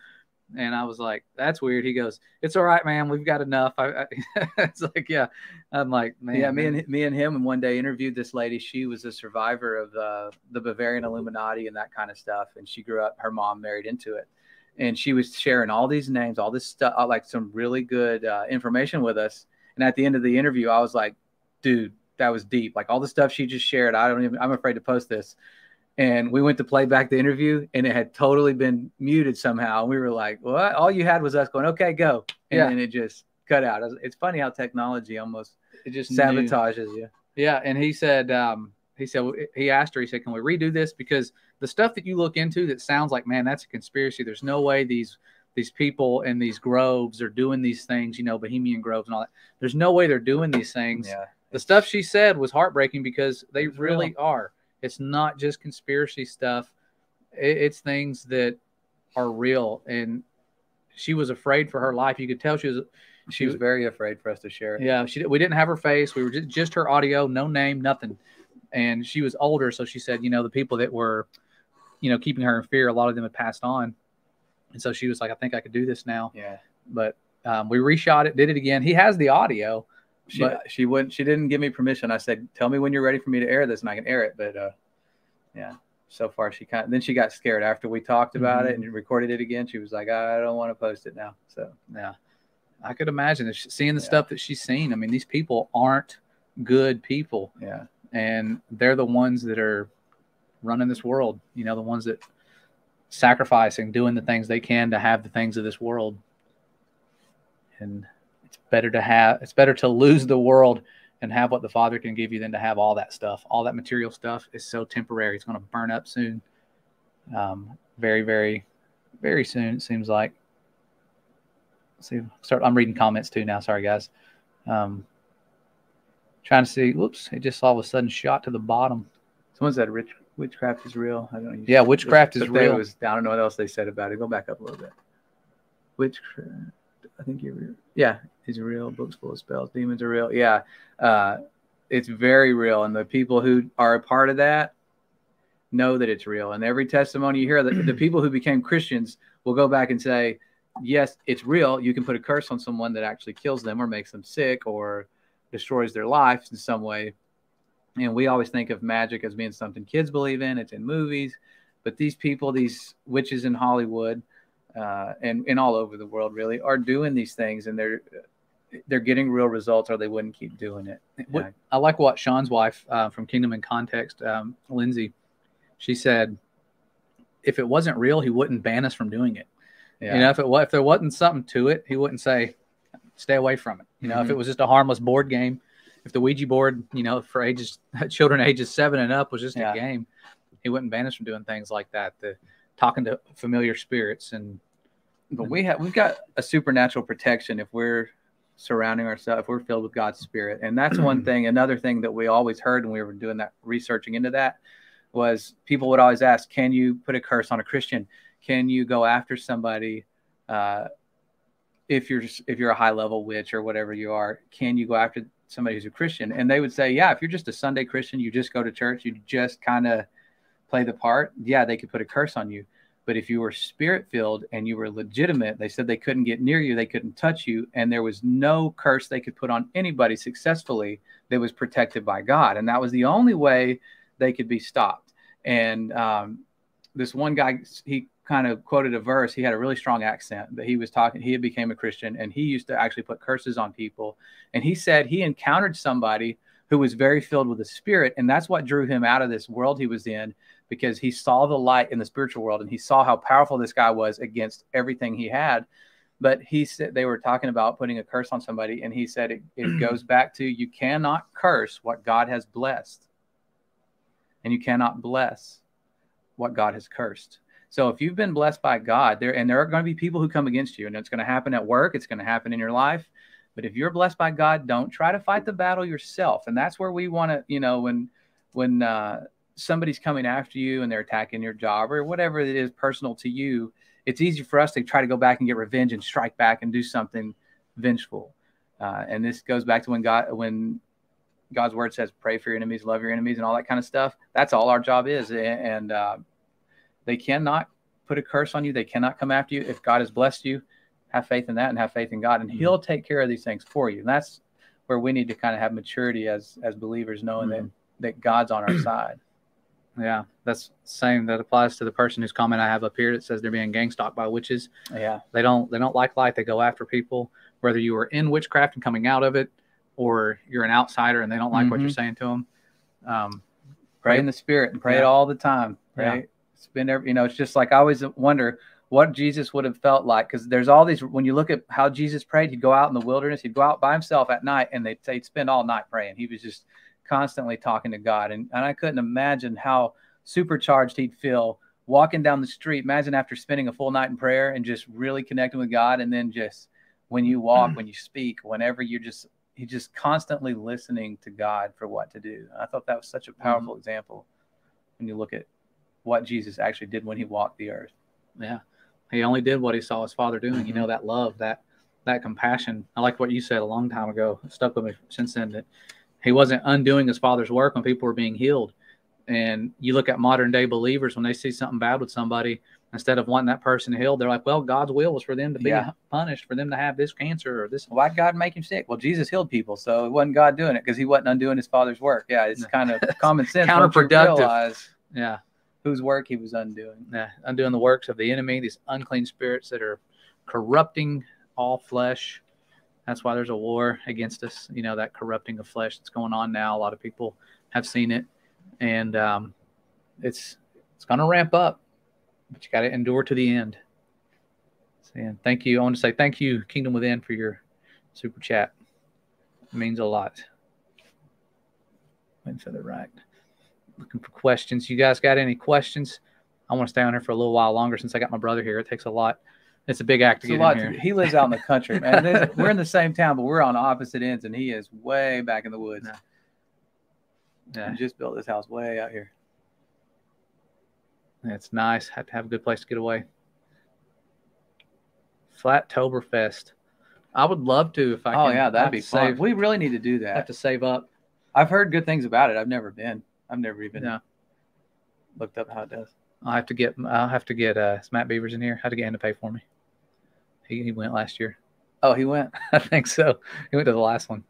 And I was like that's weird. He goes it's all right man. We've got enough. I, I it's like yeah. I'm like man yeah, me and me and him, and one day interviewed this lady. She was a survivor of uh, the Bavarian Illuminati and that kind of stuff. And she grew up. Her mom married into it, and she was sharing all these names, all this stuff, uh, like some really good uh, information with us. And at the end of the interview, I was like, "Dude, that was deep. Like all the stuff she just shared. I don't even. I'm afraid to post this." And we went to play back the interview, and it had totally been muted somehow. And we were like, "What?" All you had was us going, "Okay, go," and Yeah. then it just cut out. It's funny how technology almost it just knew. sabotages you. Yeah, and he said, um, he said, he asked her, he said, can we redo this? Because the stuff that you look into that sounds like, man, that's a conspiracy. There's no way these these people in these groves are doing these things, you know, Bohemian groves and all that. There's no way they're doing these things. Yeah. The stuff she said was heartbreaking because they It's really real. are. It's not just conspiracy stuff. It, it's things that are real. And she was afraid for her life. You could tell she was. She was very afraid for us to share it. Yeah, she we didn't have her face. We were just, just her audio, no name, nothing. And she was older, so she said, you know, the people that were, you know, keeping her in fear, a lot of them had passed on. And so she was like, I think I could do this now. Yeah. But um, we reshot it, did it again. He has the audio. She But- she wouldn't she didn't give me permission. I said, Tell me when you're ready for me to air this and I can air it. But uh yeah. So far she kind of, then she got scared after we talked about it and recorded it again. She was like, I don't want to post it now. So Yeah, I could imagine seeing the Yeah. stuff that she's seen. I mean, these people aren't good people, yeah. And they're the ones that are running this world. You know, the ones that sacrificing, doing the things they can to have the things of this world. And it's better to have. It's better to lose the world and have what the Father can give you than to have all that stuff. All that material stuff is so temporary. It's going to burn up soon. Um, very, very, very soon. It seems like. Let's see. Start. I'm reading comments too now. Sorry, guys. Um, trying to see. Whoops! It just all of a sudden shot to the bottom. Someone said rich witchcraft is real. I don't know. Yeah, witchcraft is real. Was, I don't know what else they said about it. Go back up a little bit. Witchcraft. I think you're real. Yeah, is real. Books full of spells. Demons are real. Yeah. Uh, it's very real. And the people who are a part of that know that it's real. And every testimony you hear, the, the people who became Christians will go back and say, yes, it's real. You can put a curse on someone that actually kills them or makes them sick or destroys their lives in some way. And we always think of magic as being something kids believe in. It's in movies, but these people, these witches in Hollywood, uh, and and all over the world, really, are doing these things, and they're they're getting real results, or they wouldn't keep doing it. What- Yeah. I like what Sean's wife uh, from Kingdom in Context, um, Lindsay, she said, if it wasn't real, he wouldn't ban us from doing it. Yeah. You know, if it if there wasn't something to it, he wouldn't say, stay away from it. You know, if Mhm. it was just a harmless board game, if the Ouija board, you know, for ages children ages seven and up was just Yeah. a game, he wouldn't ban us from doing things like that. The talking to familiar spirits and but we have we've got a supernatural protection if we're surrounding ourselves if we're filled with god's spirit and that's one thing another thing that we always heard when we were doing that researching into that was people would always ask can you put a curse on a christian can you go after somebody uh, if you're if you're a high level witch or whatever you are can you go after somebody who's a christian and they would say yeah if you're just a sunday christian you just go to church you just kind of play the part yeah they could put a curse on you but if you were spirit filled and you were legitimate, they said they couldn't get near you, they couldn't touch you, and there was no curse they could put on anybody successfully that was protected by God. And that was the only way they could be stopped. And um, this one guy, he kind of quoted a verse. He had a really strong accent, that he was talking, he had became a Christian and he used to actually put curses on people. And he said he encountered somebody who was very filled with the spirit. And that's what drew him out of this world he was in because he saw the light in the spiritual world and he saw how powerful this guy was against everything he had. But he said they were talking about putting a curse on somebody, and he said it, it mm. goes back to you cannot curse what God has blessed, and you cannot bless what God has cursed. So if you've been blessed by God, there and there are going to be people who come against you, and it's going to happen at work, it's going to happen in your life. But if you're blessed by God, don't try to fight the battle yourself. And that's where we want to, you know, when when uh, somebody's coming after you and they're attacking your job or whatever it is personal to you, it's easy for us to try to go back and get revenge and strike back and do something vengeful. Uh, and this goes back to when God, when God's word says, "Pray for your enemies, love your enemies," and all that kind of stuff. That's all our job is. And uh, they cannot put a curse on you. They cannot come after you. If God has blessed you, have faith in that and have faith in God, and Mhm. He'll take care of these things for you. And that's where we need to kind of have maturity as as believers, knowing that that God's on our side. yeah, that's same that applies to the person whose comment I have up here that says they're being gang stalked by witches. Yeah. They don't they don't like light. They go after people, whether you are in witchcraft and coming out of it, or you're an outsider and they don't like what you're Mhm. saying to them. Um, pray in the spirit and pray it all the time Yeah. Spend every you know it's just like i always wonder what jesus would have felt like because there's all these when you look at how jesus prayed he'd go out in the wilderness he'd go out by himself at night and they'd, they'd spend all night praying. He was just constantly talking to god and, and i couldn't imagine how supercharged he'd feel walking down the street. Imagine after spending a full night in prayer and just really connecting with god and then just when you walk when you speak whenever you're just he's just constantly listening to God for what to do. I thought that was such a mm-hmm. powerful example when you look at what Jesus actually did when he walked the earth. yeah, he only did what he saw his father doing. You know mm-hmm. that love, that that compassion. I like what you said a long time ago. It stuck with me since then. That he wasn't undoing his father's work when people were being healed. And you look at modern day believers when they see something bad with somebody, instead of wanting that person healed, they're like, "Well, God's will was for them to be Yeah. punished, for them to have this cancer or this." Why'd God make him sick? Well, Jesus healed people, so it wasn't God doing it because he wasn't undoing his father's work. Yeah, it's kind of common sense. Counterproductive. Yeah, whose work he was undoing. yeah, undoing the works of the enemy, these unclean spirits that are corrupting all flesh. That's why there's a war against us. You know that corrupting of flesh that's going on now. A lot of people have seen it, and um, it's it's going to ramp up, but you got to endure to the end. Yeah, thank you. I want to say thank you, Kingdom Within, for your super chat. It means a lot. Waiting for the right. Looking for questions. You guys got any questions? I want to stay on here for a little while longer since I got my brother here. It takes a lot. It's a big act to It's a get lot. in To, here. he lives out in the country, man. This- we're in the same town, but we're on opposite ends, and he is way back in the woods. Yeah. Yeah, just built this house way out here. it's nice. Have to have a good place to get away. Flattoberfest. I would love to if I oh can. yeah, that'd be fun. Save, We really need to do that. have to save up. I've heard good things about it. I've never been. I've never even Yeah. looked up how it does. I'll have to get. I'll have to get. Uh, Matt Beavers in here. Had to get him to pay for me. He, he went last year. Oh, he went. I think so. He went to the last one.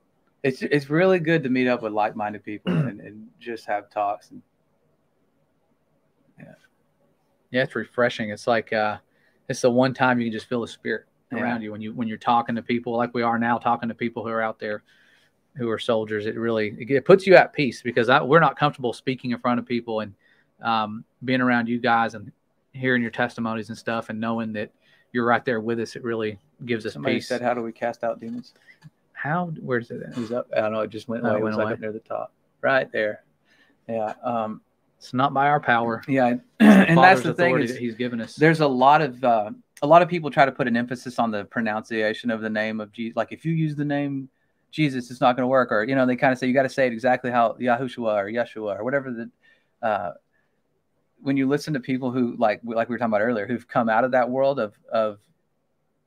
It's it's really good to meet up with like-minded people and, and just have talks. And, Yeah, it's refreshing. It's like uh, it's the one time you can just feel the spirit Yeah. around you when you when you're talking to people like we are now, talking to people who are out there who are soldiers. It really it, puts you at peace because I, we're not comfortable speaking in front of people and um, being around you guys and hearing your testimonies and stuff and knowing that you're right there with us. It really gives us Somebody peace. said, "How do we cast out demons?" How? Where's it? It was up. I don't know. It just went Oh, away. it It went was like away. up near the top, right there. Yeah. Um, It's not by our power. yeah. And that's the thing is, that He's given us. there's a lot of uh, a lot of people try to put an emphasis on the pronunciation of the name of Jesus. Like if you use the name Jesus, it's not going to work. Or you know, they kind of say you got to say it exactly how Yahushua or Yeshua or whatever the. Uh, when you listen to people who like like we were talking about earlier, who've come out of that world of of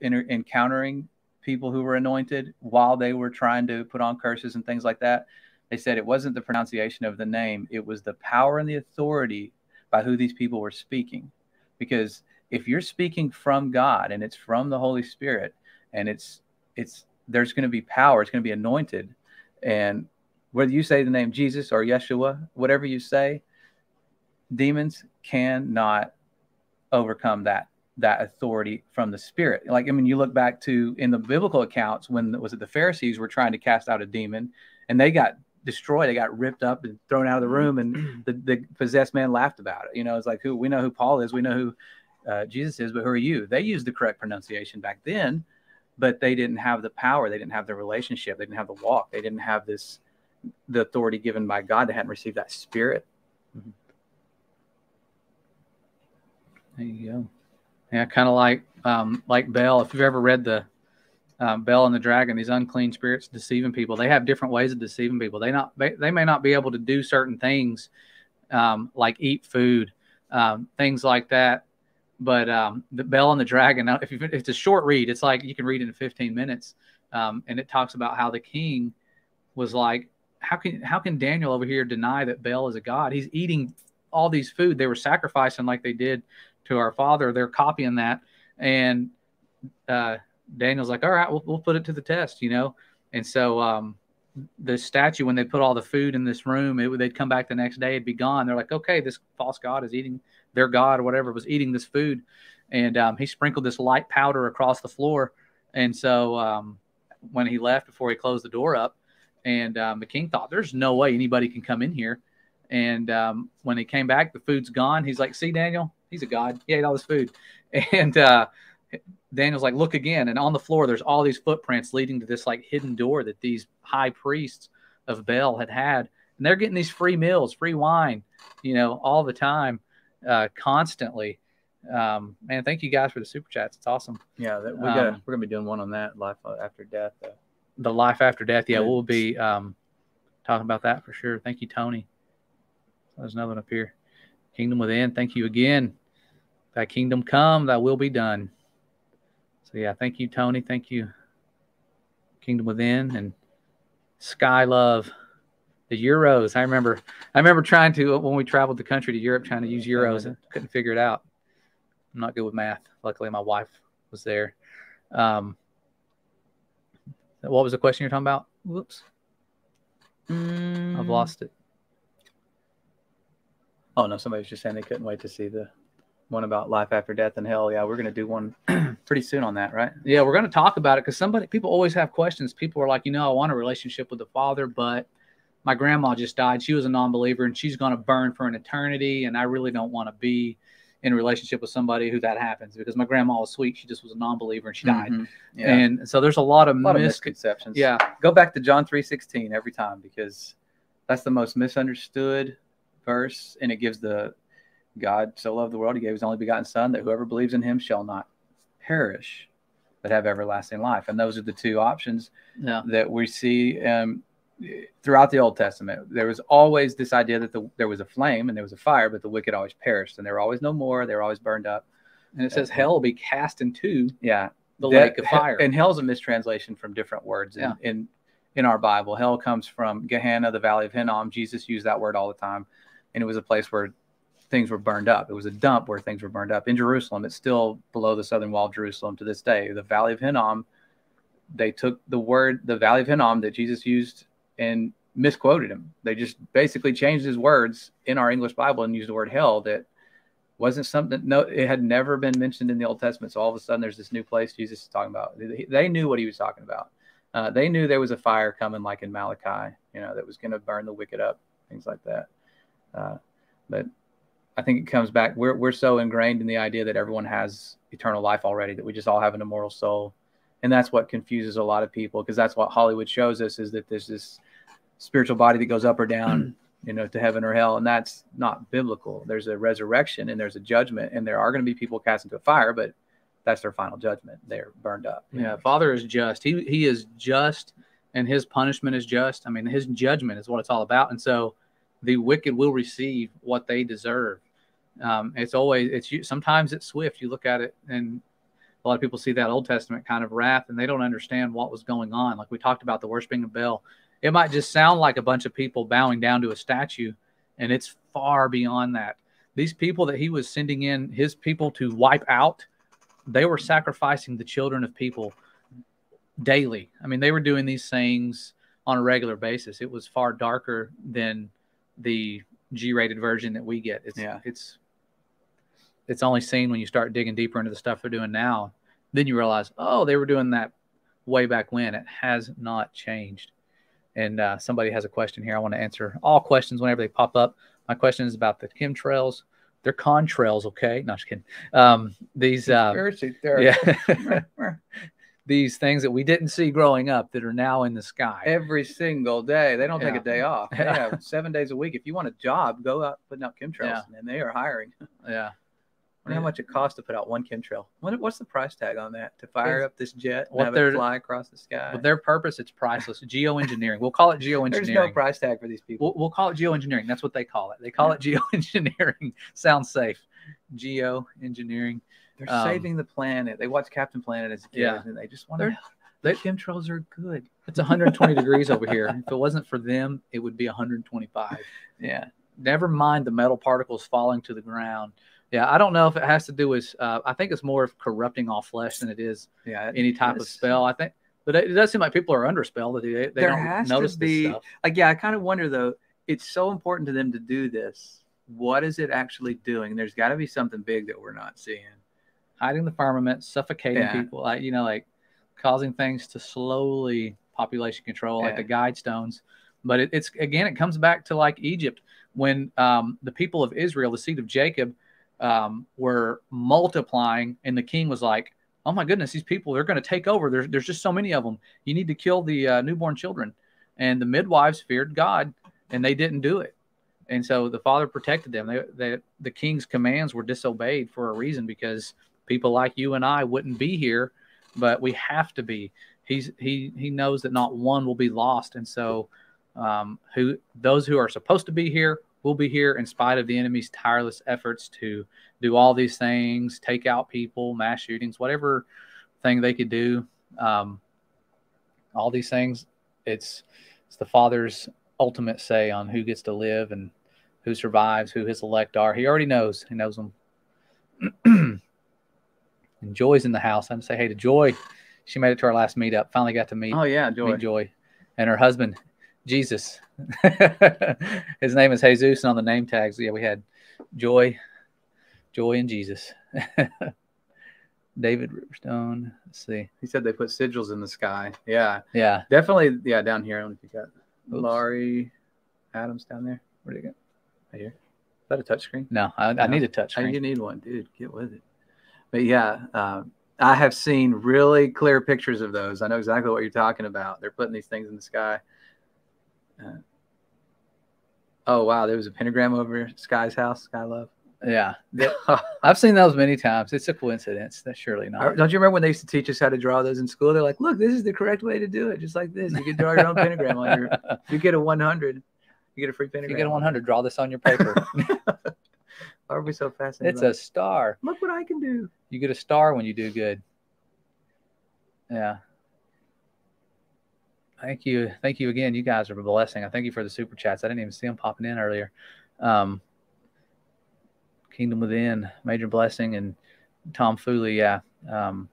inter- encountering people who were anointed while they were trying to put on curses and things like that, they said it wasn't the pronunciation of the name; it was the power and the authority by who these people were speaking. Because if you're speaking from God and it's from the Holy Spirit and it's it's there's going to be power, it's going to be anointed, and whether you say the name Jesus or Yeshua, whatever you say, demons cannot overcome that that authority from the spirit. Like i mean you look back to in the biblical accounts when was it the pharisees were trying to cast out a demon and they got destroyed they got ripped up and thrown out of the room and the, the possessed man laughed about it. You know it's like who we know who paul is we know who uh, jesus is but who are you? They used the correct pronunciation back then but they didn't have the power they didn't have the relationship they didn't have the walk they didn't have this the authority given by god they hadn't received that spirit There you go. Yeah, kind of like um, like Bel. If you've ever read the um, Bel and the Dragon, these unclean spirits deceiving people. They have different ways of deceiving people. They not they, they may not be able to do certain things, um, like eat food, um, things like that. But um, the Bel and the Dragon. If you, it's a short read, it's like you can read it in 15 minutes, um, and it talks about how the king was like, how can how can Daniel over here deny that Bel is a god? He's eating all these food. They were sacrificing like they did to our father. They're copying that, and uh, Daniel's like, "All right, we'll, we'll put it to the test," you know. And so um, the statue, when they put all the food in this room, it, they'd come back the next day, it'd be gone. They're like, "Okay, this false god is eating their god or whatever was eating this food," and um, he sprinkled this light powder across the floor. And so um, when he left before he closed the door up, and um, the king thought, "There's no way anybody can come in here." And um, when he came back, the food's gone. He's like, "See, Daniel, he's a god. He ate all this food." And uh, Daniel's like, "Look again." And on the floor, there's all these footprints leading to this like hidden door that these high priests of Baal had had, and they're getting these free meals, free wine, you know, all the time, uh, constantly. Um, man, thank you guys for the super chats. It's awesome. Yeah, that, we got. Um, we're gonna be doing one on that life after death. Though. the life after death. Yeah, Yeah. we'll be um, talking about that for sure. Thank you, Tony. There's another one up here. Kingdom within. Thank you again. Thy kingdom come, thy will be done. So yeah, thank you, Tony. Thank you, Kingdom within and Sky Love. The euros. I remember. I remember trying to when we traveled the country to Europe, trying to use euros and couldn't figure it out. I'm not good with math. Luckily, my wife was there. Um, what was the question you're talking about? Whoops, I've lost it. Oh no, somebody was just saying they couldn't wait to see the one about life after death and hell. Yeah, we're gonna do one pretty soon on that, right? Yeah, we're going to talk about it because somebody, people always have questions. People are like, you know, I want a relationship with the Father, but my grandma just died. She was a non-believer, and she's going to burn for an eternity. And I really don't want to be in a relationship with somebody who that happens because my grandma was sweet. She just was a non-believer and she died. Mhm. Yeah, And so there's a lot of, a lot of misconceptions. yeah, go back to John three sixteen every time because that's the most misunderstood verse, and it gives the God so loved the world he gave his only begotten Son that whoever believes in him shall not perish, but have everlasting life. And those are the two options yeah, that we see um, throughout the Old Testament. There was always this idea that the, there was a flame and there was a fire, but the wicked always perished, and there were always no more. They were always burned up. and it says hell will be cast into Yeah, the that- lake of fire. And hell's a mistranslation from different words in, Yeah. in in our Bible. Hell comes from Gehenna, the valley of Hinnom. Jesus used that word all the time, and it was a place where things were burned up. It was a dump where things were burned up. In Jerusalem, it's still below the southern wall of Jerusalem to this day. The valley of Hinnom, they took the word, the valley of Hinnom that Jesus used and misquoted him. They just basically changed his words in our English Bible and used the word hell that wasn't something no it had never been mentioned in the old testament. So all of a sudden there's this new place jesus is talking about. They, knew what he was talking about. Uh, they knew there was a fire coming like in malachi you know that was going to burn the wicked up things like that. Uh, but i think it comes back we're, we're so ingrained in the idea that everyone has eternal life already that we just all have an immortal soul. And that's what confuses a lot of people because that's what Hollywood shows us is that there's this spiritual body that goes up or down, you know, to heaven or hell, and that's not biblical. There's a resurrection and there's a judgment, and there are going to be people cast into a fire, but that's their final judgment. They're burned up. Yeah, Father is just. He he is just, and his punishment is just. I mean, his judgment is what it's all about. And so, the wicked will receive what they deserve. Um, it's always it's sometimes it's swift. You look at it, and a lot of people see that Old Testament kind of wrath, and they don't understand what was going on. Like we talked about the worshiping of Baal. It might just sound like a bunch of people bowing down to a statue, and it's far beyond that. These people that he was sending in his people to wipe out they were sacrificing the children of people daily. I mean, they were doing these things on a regular basis. It was far darker than the G-rated version that we get. It's Yeah. it's it's only seen when you start digging deeper into the stuff they're doing now. Then you realize, oh, they were doing that way back when. It has not changed. And uh, somebody has a question here. I want to answer all questions whenever they pop up. My question is about the chemtrails. They're contrails, okay? No, just kidding. Um, these uh, yeah. these things that we didn't see growing up that are now in the sky. Every single day. They don't take a day off. They have seven days a week. If you want a job, go out putting out chemtrails, Yeah. and they are hiring. yeah. Wonder how much it costs to put out one chemtrail. What, what's the price tag on that to fire up this jet and what have they're- it fly across the sky? With their purpose, it's priceless. Geoengineering. We'll call it geoengineering. There's no price tag for these people. We'll, we'll call it geoengineering. That's what they call it. They call it geoengineering. Sounds safe. Geoengineering. They're um, saving the planet. They watch Captain Planet as a kid, Yeah. and they just want to. The chemtrails are good. It's 120 degrees over here. If it wasn't for them, it would be 125. Yeah. Never mind the metal particles falling to the ground. Yeah, I don't know if it has to do with. Uh, I think it's more of corrupting all flesh than it is Yeah. any type of spell. I think, but it, it does seem like people are under spell that they, they There don't has to notice be- this stuff. like yeah i kind of wonder though it's so important to them to do this what is it actually doing there's got to be something big that we're not seeing hiding the firmament, suffocating Yeah. people, like you know, like causing things to slowly population control, like the guide stones. But it, it's again, it comes back to like Egypt when um, the people of Israel, the seed of Jacob, um, were multiplying, and the king was like, "Oh my goodness, these people they're going to take over. There's there's just so many of them. You need to kill the uh, newborn children." And the midwives feared God, and they didn't do it. And so the father protected them. They, they, the king's commands were disobeyed for a reason because people like you and I wouldn't be here, but we have to be. He's he he knows that not one will be lost, and so um, who those who are supposed to be here will be here in spite of the enemy's tireless efforts to do all these things, take out people, mass shootings, whatever thing they could do. Um, all these things, it's it's the Father's ultimate say on who gets to live and who survives, who his elect are. He already knows. He knows them. and Joy's in the house. I'm gonna say hey to Joy. She made it to our last meetup. Finally got to meet, oh yeah joy meet Joy and her husband, Jesus. His name is Jesus, and on the name tags, yeah, we had Joy, Joy, and Jesus. David Riverstone. Let's see. he said they put sigils in the sky yeah Yeah. definitely yeah down here i don't know if you got Oops. laurie adams down there Where'd it go? right here is that a touch screen No, I, I need a touch Oh, screen. you need one, dude. Get with it. But yeah, um, I have seen really clear pictures of those. I know exactly what you're talking about. They're putting these things in the sky. Uh, oh wow, there was a pentagram over Sky's house. Sky Love. Yeah. I've seen those many times. It's a coincidence. That's surely not. Don't you remember when they used to teach us how to draw those in school? They're like, look, this is the correct way to do it, just like this. You can draw your own pentagram on your. You get a 100, you get a free if pentagram. you get a 100, draw this on your paper. Why are we so fascinated? it's a star. look what I can do. You get a star when you do good. Yeah. Thank you. Thank you again. You guys are a blessing. I thank you for the super chats. I didn't even see them popping in earlier. Um, Kingdom Within, major blessing, and Tom Fooley. Yeah. Um,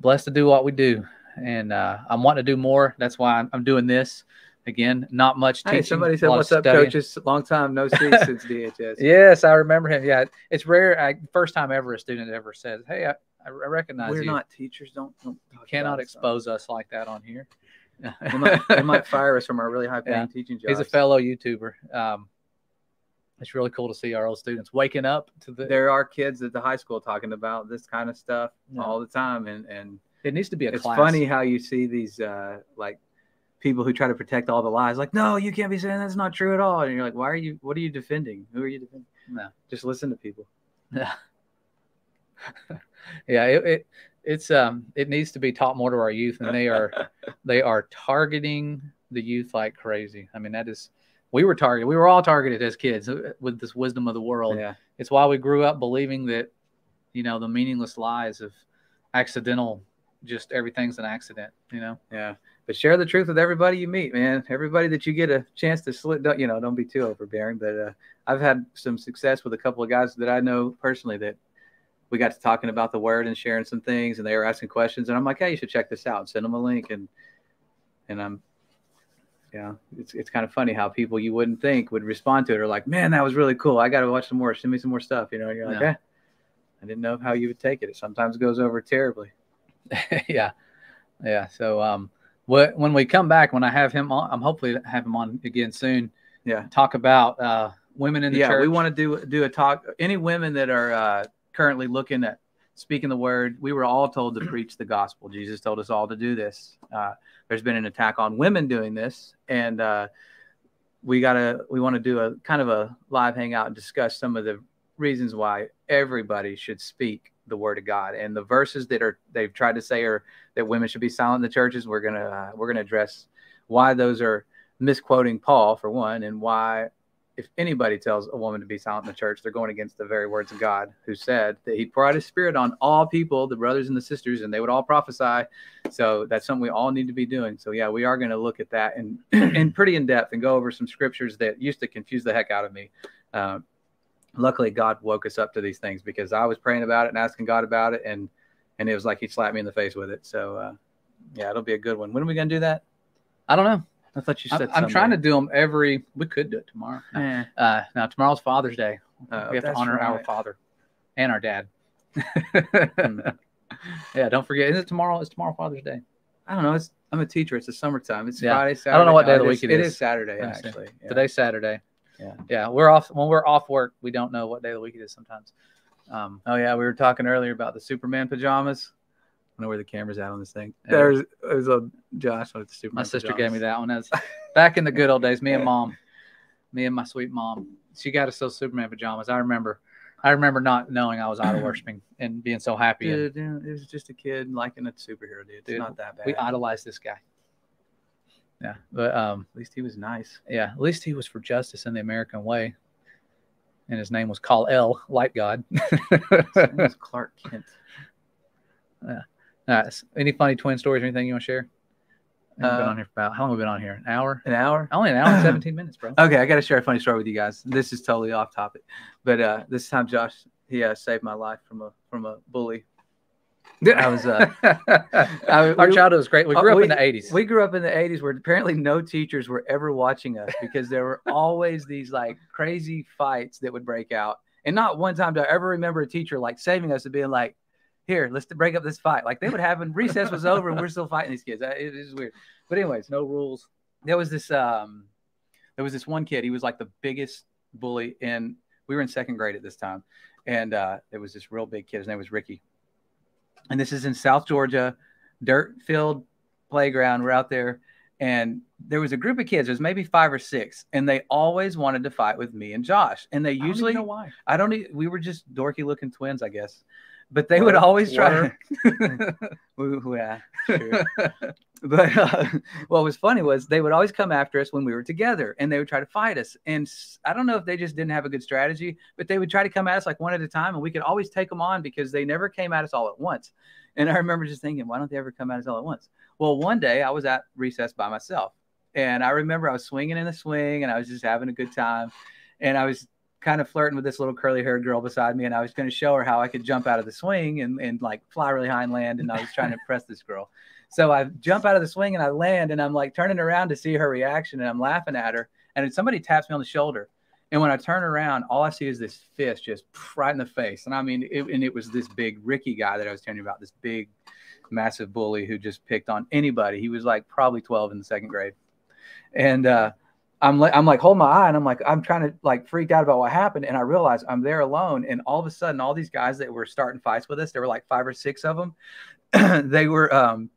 blessed to do what we do. And uh, I'm wanting to do more. That's why I'm, I'm doing this. Again, not much teaching. Hey, somebody said, "What's up, studying." coaches? Long time no see since DHS." Yes, I remember him. Yeah, it's rare. I, first time ever a student ever says, "Hey, I, I recognize We're you." not teachers. Don't, don't You cannot expose us like that on here. They might, they might fire us from our really high paying Yeah. teaching jobs. He's a fellow YouTuber. Um, it's really cool to see our old students waking up to the. There are kids at the high school talking about this kind of stuff Yeah. all the time, and and It needs to be a it's class. funny how you see these uh like people who try to protect all the lies like no you can't be saying that's not true at all and you're like why are you what are you defending who are you defending No. just listen to people Yeah. yeah, it, it it's um it needs to be taught more to our youth, and they are they are targeting the youth like crazy. I mean, that is we were targeted. We were all targeted as kids uh, with this wisdom of the world. yeah It's why we grew up believing that you know the meaningless lies of accidental, just everything's an accident. You know. yeah but share the truth with everybody you meet man everybody that you get a chance to slit don't you know don't be too overbearing but uh i've had some success with a couple of guys that i know personally that we got to talking about the word and sharing some things and they were asking questions and i'm like hey you should check this out send them a link and and i'm yeah it's, it's kind of funny how people you wouldn't think would respond to it or like man that was really cool i gotta watch some more send me some more stuff you know and you're like Yeah. eh, i didn't know how you would take it it sometimes goes over terribly yeah, yeah. So um, what when we come back, when I have him on, I'm hopefully have him on again soon. yeah Talk about uh women in the yeah, church. we want to do do a talk. Any women that are uh, currently looking at speaking the word, we were all told to preach the gospel. Jesus told us all to do this. Uh, there's been an attack on women doing this, and uh, we gotta we want to do a kind of a live hangout and discuss some of the reasons why everybody should speak the word of God and the verses that are they've tried to say are that women should be silent in the churches. We're gonna uh, we're gonna address why those are misquoting Paul for one, and why if anybody tells a woman to be silent in the church, they're going against the very words of God, who said that He poured His Spirit on all people, the brothers and the sisters, and they would all prophesy. So that's something we all need to be doing. So yeah, we are going to look at that and and pretty in depth and go over some scriptures that used to confuse the heck out of me. Um, luckily, God woke us up to these things because I was praying about it and asking God about it, and and it was like He slapped me in the face with it. So uh, yeah, it'll be a good one. When are we going to do that? I don't know. I thought you I'm, said. I'm trying to do them every. We could do it tomorrow. Eh, Uh, now tomorrow's Father's Day. oh, we have to honor our father and our dad. Hmm. yeah, don't forget. Is it tomorrow? It's tomorrow Father's Day. I don't know. It's I'm a teacher. It's the summertime. It's Yeah. Friday, Saturday. I don't know what day of the week it It is. is Saturday, Let me see. actually. Yeah. Today's Saturday. Yeah. Yeah, we're off when we're off work. We don't know what day of the week it is sometimes. Um, Oh yeah, we were talking earlier about the Superman pajamas. Know where the camera's at on this thing. Yeah. There's there's a Josh my sister pajamas. gave me that one. As back in the good old days. Me and mom, me and my sweet mom. She got us those Superman pajamas. I remember. I remember not knowing I was idol worshiping and being so happy. Dude, dude, it was just a kid liking a superhero, dude. It's Dude, not that bad. we idolized this guy. Yeah, but um, At least he was nice. yeah, at least he was for justice in the American way, and his name was Kal El, Light God. His name was Clark Kent. All right, any funny twin stories or anything you want to share? We've been Uh, on here for about how long have we been on here? An hour? An hour. Only an hour and seventeen minutes, bro. Okay, I got to share a funny story with you guys. This is totally off topic, but uh, this time Josh he uh, saved my life from a from a bully. I was, uh, I- Our we- childhood was great. We uh, grew up we- in the eighties. We grew up in the 80s where apparently no teachers were ever watching us because there were always these like crazy fights that would break out. And not one time do I ever remember a teacher like saving us and being like, here, let's break up this fight. Like they would have when recess was over and we're still fighting these kids. It is weird. But anyways, no rules. there was this um there was this one kid, he was like the biggest bully in we were in second grade at this time. And uh there was this real big kid, his name was Ricky. And this is in South Georgia, dirt filled playground. We're out there. And there was a group of kids, there's maybe five or six, and they always wanted to fight with me and Josh. And they usually I don't know why. I don't we were just dorky looking twins, I guess. But they would always try Ooh, yeah, sure. but uh, what was funny was they would always come after us when we were together and they would try to fight us. And I don't know if they just didn't have a good strategy, but they would try to come at us like one at a time and we could always take them on because they never came at us all at once. And I remember just thinking, why don't they ever come at us all at once? Well, one day I was at recess by myself and I remember I was swinging in the swing and I was just having a good time. And I was kind of flirting with this little curly haired girl beside me and I was going to show her how I could jump out of the swing and, and like fly really high and land. And I was trying to impress this girl. So I jump out of the swing and I land and I'm like turning around to see her reaction and I'm laughing at her. And somebody taps me on the shoulder. And when I turn around, all I see is this fist just right in the face. And I mean, it, and it was this big Ricky guy that I was telling you about, this big, massive bully who just picked on anybody. He was like probably 12 in the second grade. And uh, I'm like, I'm like, hold my eye, and I'm like, I'm trying to like freaked out about what happened, and I realize I'm there alone, and all of a sudden, all these guys that were starting fights with us, there were like five or six of them. they were um,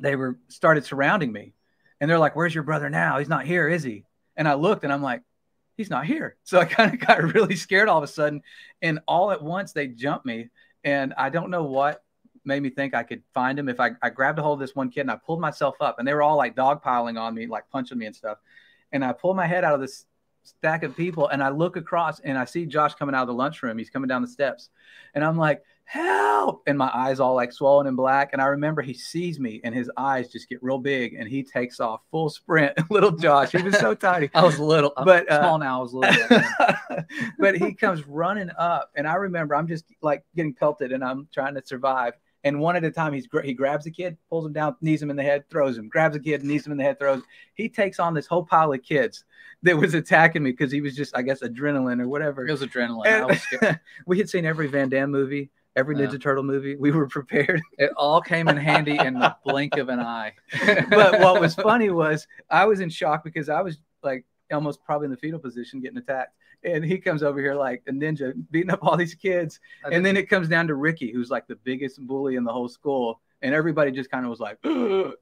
they were started surrounding me, and they're like, "Where's your brother now? He's not here, is he?" And I looked, and I'm like, "He's not here." So I kind of got really scared all of a sudden, and all at once they jumped me, and I don't know what made me think I could find him. If I, I grabbed a hold of this one kid and I pulled myself up, and they were all like dogpiling on me, like punching me and stuff, and I pull my head out of this stack of people and I look across and I see Josh coming out of the lunchroom. He's coming down the steps. And I'm like, help. And my eyes all like swollen and black. And I remember he sees me and his eyes just get real big and he takes off full sprint. little Josh, he was so tiny. I was little, But, uh, small now. I was little. but he comes running up. And I remember I'm just like getting pelted and I'm trying to survive. And one at a time, he's he grabs a kid, pulls him down, knees him in the head, throws him, grabs a kid, knees him in the head, throws. He takes on this whole pile of kids that was attacking me because he was just, I guess, adrenaline or whatever. it was adrenaline. I was scared. We had seen every Van Damme movie, every Yeah. Ninja Turtle movie. We were prepared. It all came in handy in the blink of an eye. but what was funny was I was in shock because I was like almost probably in the fetal position getting attacked. And he comes over here like a ninja beating up all these kids. And then it comes down to Ricky, who's like the biggest bully in the whole school. And everybody just kind of was like,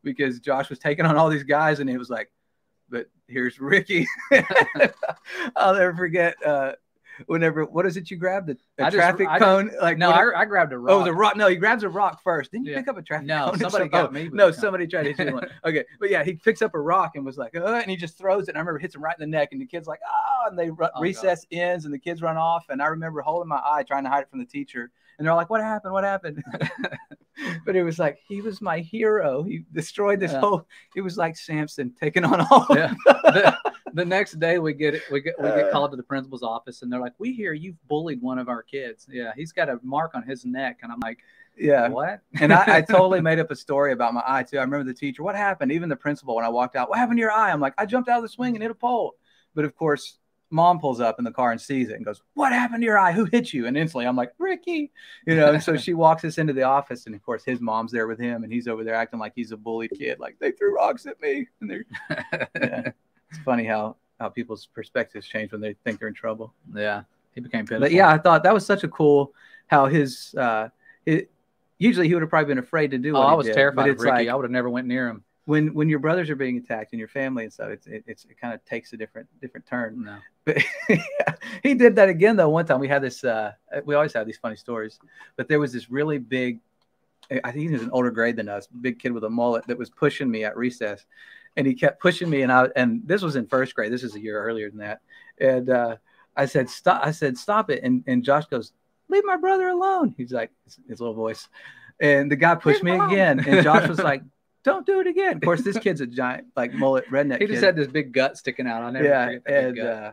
because Josh was taking on all these guys. And it was like, but here's Ricky. I'll never forget uh, whenever, what is it you grabbed? A, a I just- traffic I cone? Like, no, I, I grabbed a rock. Oh, a rock. No, he grabs a rock first. Didn't you Yeah. pick up a traffic No, cone? somebody So- got oh, me No, somebody tried to hit you one. Okay, but yeah, he picks up a rock and was like, uh, and he just throws it. And I remember hits him right in the neck, and the kid's like, oh, and they ru- God. recess ends, and the kids run off. And I remember holding my eye, trying to hide it from the teacher. And they're like, what happened? What happened? but it was like he was my hero. He destroyed this Yeah. whole. It was like Samson taking on all. Yeah. the, the next day we get it we get we get uh, called to the principal's office and they're like we hear you've bullied one of our kids yeah he's got a mark on his neck and i'm like yeah. what And I, I totally made up a story about my eye too. I remember the teacher, what happened? Even the principal, when I walked out, what happened to your eye? I'm like, I jumped out of the swing and hit a pole. But of course, mom pulls up in the car and sees it and goes, What happened to your eye? Who hit you? And instantly I'm like, Ricky. You know, and so she walks us into the office, and of course, his mom's there with him, and he's over there acting like he's a bullied kid, like they threw rocks at me. And they're yeah. It's funny how how people's perspectives change when they think they're in trouble. yeah he became pitiful. But yeah, I thought that was such a cool how his uh it usually he would have probably been afraid to do oh i was did, terrified of ricky. like i would have never went near him. when when your brothers are being attacked and your family and stuff it's it, it's it kind of takes a different different turn. No. But he did that again though one time. We had this uh we always have these funny stories but there was this really big i think he was an older grade than us big kid with a mullet that was pushing me at recess and he kept pushing me and i and this was in first grade this is a year earlier than that and uh i said stop i said stop it and and josh goes leave my brother alone he's like his, little voice and the guy pushed me Leave him alone. again and josh was like don't do it again of course this kid's a giant like mullet redneck he just kid had this big gut sticking out i never yeah, forget that big and uh,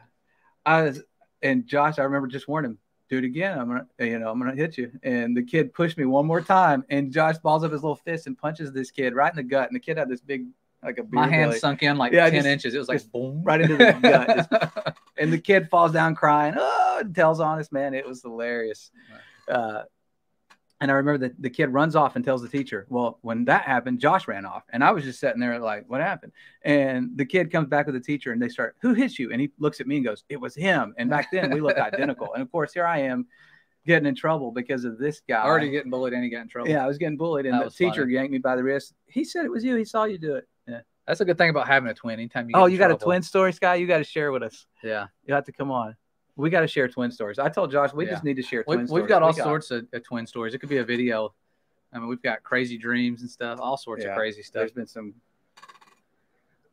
I was, and Josh, I remember just warning him, do it again. I'm gonna, you know, I'm gonna hit you. And the kid pushed me one more time, and Josh balls up his little fist and punches this kid right in the gut. And the kid had this big, like a my beer hand belly. sunk in like Yeah, 10 just- inches it was like boom right into the gut. and the kid falls down crying. Oh, and tells on us, man. It was hilarious. Uh, and I remember that the kid runs off and tells the teacher. Well, when that happened, Josh ran off, and I was just sitting there like, "What happened?" And the kid comes back with the teacher, and they start, "Who hit you?" And he looks at me and goes, "It was him." And back then we looked identical. And of course, here I am, getting in trouble because of this guy. already getting bullied and he got in trouble yeah, I was getting bullied, and That the teacher funny. yanked me by the wrist. He said it was you. He saw you do it. That's a good thing about having a twin anytime you get Oh, you got a twin story, Sky? You got to share with us. yeah You have to come on. We got to share twin stories. I told Josh we Yeah. just need to share we, we've got all We sorts of, of twin stories it could be a video i mean we've got crazy dreams and stuff all sorts Yeah. of crazy stuff There's been some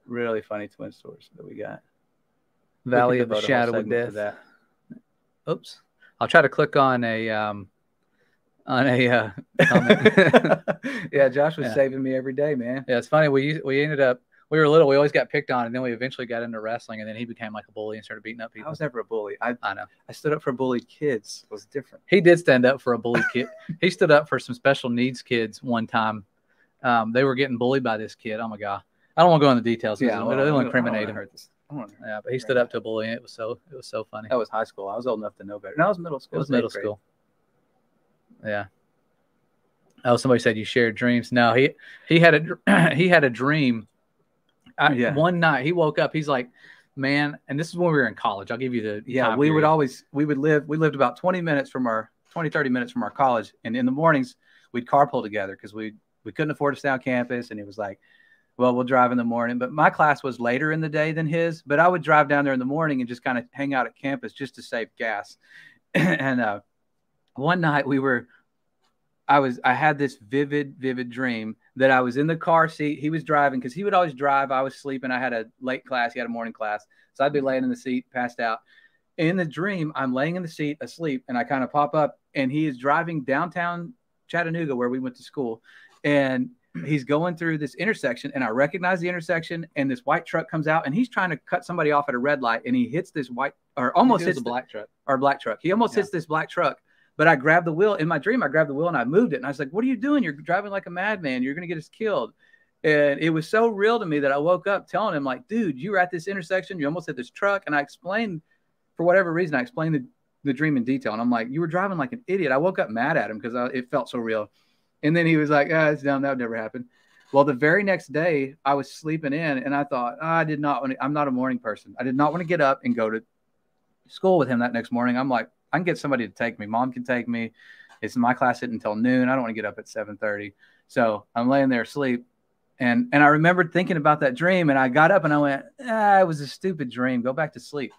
really funny twin stories that we got. valley of the devote a whole shadow of death oops i'll try to click on a um on a uh yeah, Josh was Yeah. saving me every day, man. yeah it's funny we we ended up we were little we always got picked on and then we eventually got into wrestling and then he became like a bully and started beating up people. I was never a bully. I, i know I stood up for bullied kids. It was different. he did stand up for a bully kid. he stood up for some special needs kids one time. Um, they were getting bullied by this kid. Oh my god, I don't want to go into details. Yeah, well, it'll incriminate him. this. I don't wanna hurt- Yeah, but he stood up to a bully, and it was so it was so funny. That was high school. I was old enough to know better. No, it was middle school. it was eighth middle grade. school. Yeah. Oh, somebody said you shared dreams. No, he he had a he had a dream. I, Yeah. One night he woke up. He's like, man, and this is when we were in college. I'll give you the Yeah, we would always we would live we lived about 20 minutes from our 20 30 minutes from our college and in the mornings we'd carpool together because we we couldn't afford to stay on campus, and he was like, "Well, we'll drive in the morning." But my class was later in the day than his, but I would drive down there in the morning and just kind of hang out at campus just to save gas. and uh, one night we were, I was I had this vivid vivid dream that I was in the car seat. He was driving because he would always drive. I was sleeping. I had a late class. He had a morning class, so I'd be laying in the seat, passed out in the dream, I'm laying in the seat asleep and I kind of pop up and he is driving downtown Chattanooga where we went to school. And he's going through this intersection and I recognize the intersection and this white truck comes out and he's trying to cut somebody off at a red light and he hits this white or almost hits a black truck or black truck. He almost Yeah. hits this black truck. But I grabbed the wheel in my dream. I grabbed the wheel and I moved it. And I was like, What are you doing? You're driving like a madman. You're going to get us killed. And it was so real to me that I woke up telling him, like, dude, you were at this intersection. You almost hit this truck. And I explained, for whatever reason, I explained the, the dream in detail. And I'm like, you were driving like an idiot. I woke up mad at him because it felt so real. And then he was like, ah, it's dumb. That would never happen. Well, the very next day, I was sleeping in and I thought, "Ah, I did not want to, I'm not a morning person. I did not want to get up and go to school with him that next morning. I'm like, I can get somebody to take me. Mom can take me. It's my class isn't until noon. I don't want to get up at 7:30. So I'm laying there asleep. And and I remembered thinking about that dream and I got up and I went, ah, it was a stupid dream. Go back to sleep.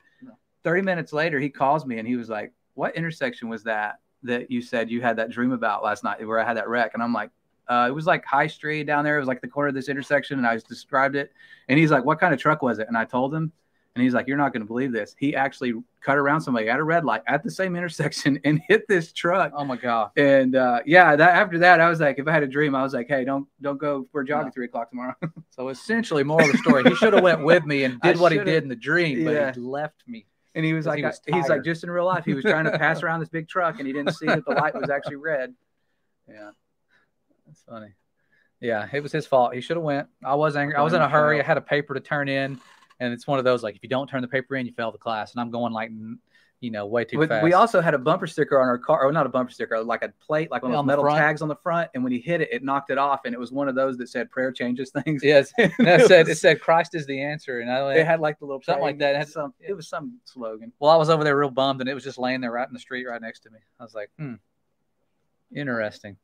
30 minutes later, he calls me and he was like, What intersection was that that you said you had that dream about last night where I had that wreck? And I'm like, uh, it was like High Street down there. It was like the corner of this intersection, and I just described it. And he's like, "What kind of truck was it?" And I told him, and he's like, "You're not going to believe this." He actually cut around somebody at a red light at the same intersection and hit this truck. oh my god And uh, yeah, that after that, I was like, if I had a dream, I was like, "Hey, don't don't go for a jog No. at three o'clock tomorrow." so essentially moral of the story he should have went with me and I did what he did in the dream but Yeah. he left me And he was like, he was he's like, just in real life, he was trying to pass around this big truck, and he didn't see that the light was actually red. Yeah, That's funny. Yeah, it was his fault. He should have went. I was angry. I was in a hurry. I had a paper to turn in, and it's one of those like if you don't turn the paper in, you fail the class. And I'm going like, you know, way too we, fast. we also had a bumper sticker on our car, or not a bumper sticker, like a plate, like one Yeah, of those metal front. tags on the front. And when he hit it, it knocked it off, and it was one of those that said "prayer changes things." yes, and it said it said Christ is the answer, and I It had like the little Something like that. It had- some, it was some slogan. well, I was over there real bummed, and it was just laying there right in the street right next to me. I was like, hmm, interesting.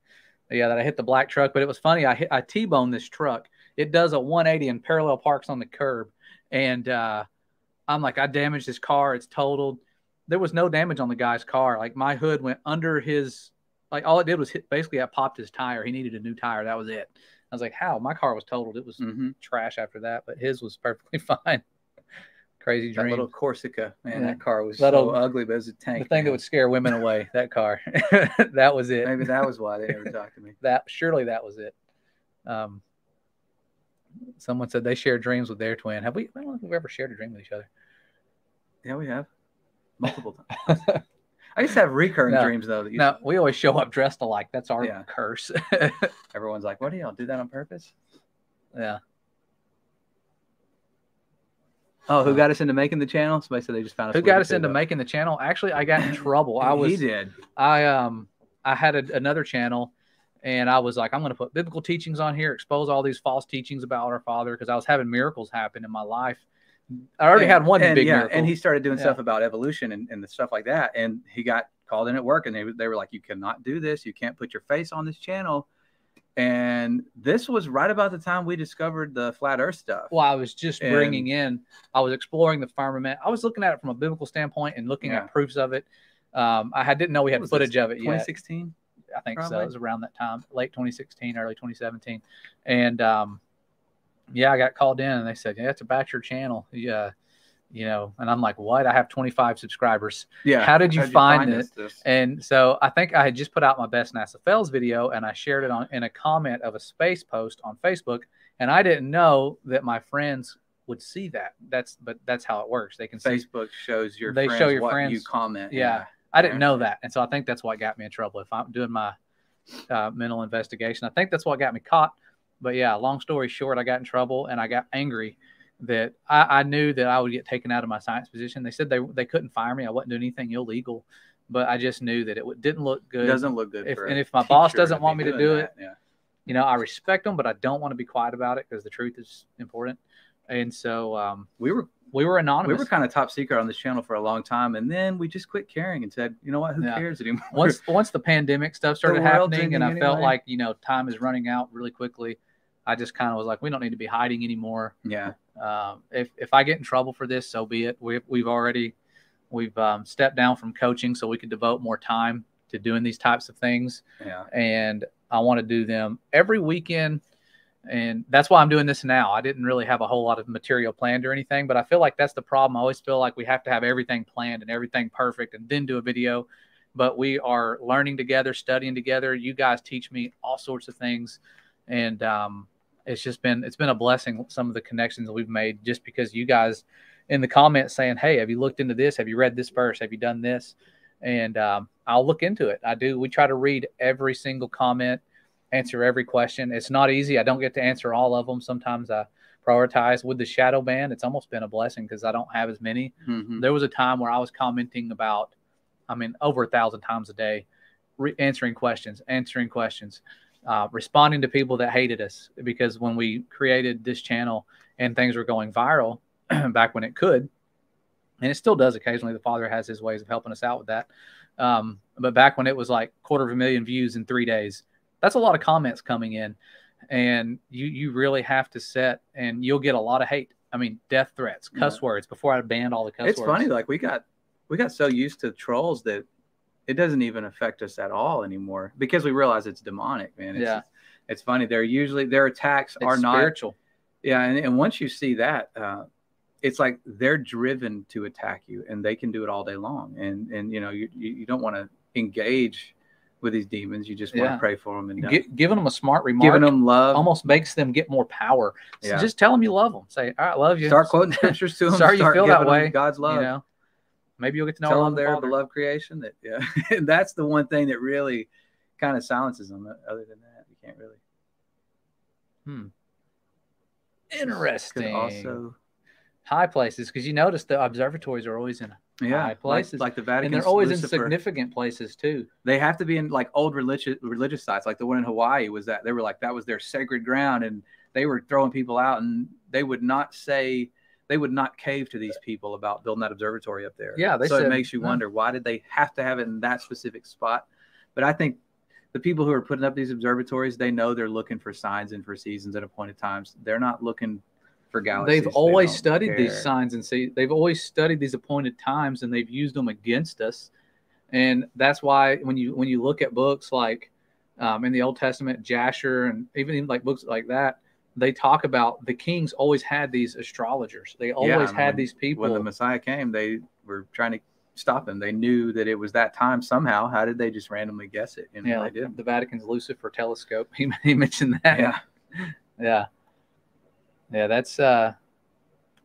Yeah, that I hit the black truck, but it was funny. I hit, I t-boned this truck. It does a 180 and parallel parks on the curb, and uh, I'm like, I damaged his car. It's totaled. There was no damage on the guy's car. Like my hood went under his. Like all it did was hit. Basically, I popped his tire. He needed a new tire. That was it. I was like, how? My car was totaled. It was Mm-hmm. trash after that, but his was perfectly fine. Crazy That dream. little Corsica, man, Yeah. that car was That so ugly, but it was a tank. the thing that would scare women away. That car. that was it. maybe that was why they never talked to me. that surely that was it. Um, someone said they share dreams with their twin. Have we? I don't think we've ever shared a dream with each other. Yeah, we have multiple times. I used to have recurring No. dreams though. No, we always show up dressed alike. That's our Yeah. curse. everyone's like, "What do y'all do that on purpose?" yeah. Oh, who got us into making the channel? Somebody said they just found us. Who got us into though. making the channel? Actually, I got in trouble. I was He did. I um I had a, another channel and I was like I'm going to put biblical teachings on here, expose all these false teachings about our Father because I was having miracles happen in my life. I already had one and, big yeah, miracle. and he started doing Yeah. stuff about evolution and, and the stuff like that. And he got called in at work, and they they were like, "You cannot do this. You can't put your face on this channel." And this was right about the time we discovered the flat Earth stuff. well, I was just And- bringing in, I was exploring the firmament. I was looking at it from a biblical standpoint and looking Yeah. at proofs of it. Um, I had, didn't know we had footage this, of it yet. 2016. I think so. It was around that time, late 2016, early 2017. And um, yeah, I got called in and they said, yeah, it's about your channel. Yeah. You know, and I'm like, what? I have 25 subscribers. Yeah. How did you find this- it? this? And so I think I had just put out my best NASA fails video and I shared it on in a comment of a space post on Facebook. And I didn't know that my friends would see that. That's but that's how it works. They can see Facebook shows your They friends show your what you friends- comment. Yeah. I didn't know that. And so I think that's what got me in trouble. If I'm doing my uh, mental investigation, I think that's what got me caught. But yeah, long story short, I got in trouble and I got angry that I, I knew that I would get taken out of my science position. They said they, they couldn't fire me. I wasn't doing anything illegal, but I just knew that it w- didn't look good. It doesn't look good. If- and if my boss doesn't want me to do that, Yeah. you know, I respect them, but I don't want to be quiet about it because the truth is important. And so, um, we were we were anonymous. We were kind of top secret on this channel for a long time, and then we just quit caring and said, you know what, who Yeah. cares anymore? once once the pandemic stuff started happening, and I ending felt like you know time is running out really quickly. I just kind of was like, we don't need to be hiding anymore. yeah, Um, if if I get in trouble for this, so be it. We've we've already we've um, stepped down from coaching, so we could devote more time to doing these types of things. yeah, and I want to do them every weekend. And that's why I'm doing this now. I didn't really have a whole lot of material planned or anything, but I feel like that's the problem. I always feel like we have to have everything planned and everything perfect and then do a video. But we are learning together, studying together. You guys teach me all sorts of things. And um, it's just been it's been a blessing some of the connections we've made just because you guys in the comments saying, Hey, have you looked into this? Have you read this verse? Have you done this? And um, I'll look into it. I do. We try to read every single comment, answer every question. It's not easy. I don't get to answer all of them. Sometimes I prioritize with the shadow ban. It's almost been a blessing because I don't have as many. Mhm. There was a time where I was commenting about, I mean, over a thousand times a day, re- answering questions, answering questions, uh, responding to people that hated us. Because when we created this channel and things were going viral back when it could, and it still does occasionally, the Father has his ways of helping us out with that. Um, but back when it was like quarter of a million views in three days, that's a lot of comments coming in. And you you really have to set, and you'll get a lot of hate. I mean, death threats, cuss words. Before I banned all the cuss it's words. It's funny. Like we got we got so used to trolls that it doesn't even affect us at all anymore because we realize it's demonic, man. It's, Yeah. it's funny. They're usually their attacks It's are not spiritual. Yeah, and, and once you see that, uh, it's like they're driven to attack you, and they can do it all day long. And and you know you you, you don't want to engage with these demons. You just want Yeah. to pray for them and Gi- giving them a smart remark giving them love. almost makes them get more power. So Yeah. just tell them you love them. Say, "All right, love you." start quoting scriptures to them. Sorry you feel that way, God's love. You know, maybe you'll get to know Tell them a Father. beloved creation. That yeah, and that's the one thing that really kind of silences them. Other than that, you can't really. Hmm. Interesting. Also, High places because you notice the observatories are always in, yeah, places. like the Vatican. and they're always in significant places too. they have to be in like old religious religious sites like the one in hawaii was that they were like that was their sacred ground and they were throwing people out and they would not say they would not cave to these people about building that observatory up there Yeah, they so said- it makes you wonder why did they have to have it in that specific spot but i think the people who are putting up these observatories they know they're looking for signs and for seasons at appointed times they're not looking for galaxies They've always don't studied these signs and see. They've always studied these appointed times and they've used them against us. And that's why when you when you look at books like um, in the Old Testament, Jasher, and even in like books like that, they talk about the kings always had these astrologers. They always and had these people. when the messiah came they were trying to stop him they knew that it was that time somehow how did they just randomly guess it you know yeah, they did the Vatican's Lucifer telescope. He, he mentioned that. yeah yeah, yeah. That's uh,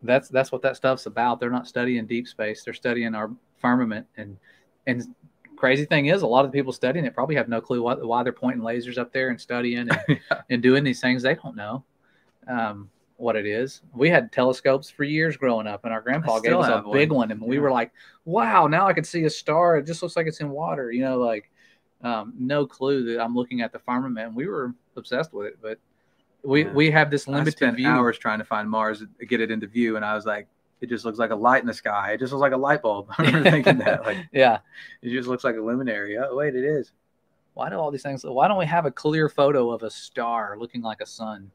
that's that's what that stuff's about. They're not studying deep space. They're studying our firmament. And and crazy thing is, a lot of the people studying it probably have no clue why, why they're pointing lasers up there and studying and, and doing these things. They don't know um, what it is. We had telescopes for years growing up, and our grandpa gave us a have big one. one, and we were like, "Wow! Now I can see a star. It just looks like it's in water." You know, like um, no clue that I'm looking at the firmament. We were obsessed with it, but we Yeah. we have this I limited spent view. hours trying to find Mars, get it into view, and I was like, it just looks like a light in the sky. It just looks like a light bulb. I remember thinking that, like, yeah. it just looks like a luminary. Oh, wait, it is. Why do all these things? Why don't we have a clear photo of a star looking like a sun?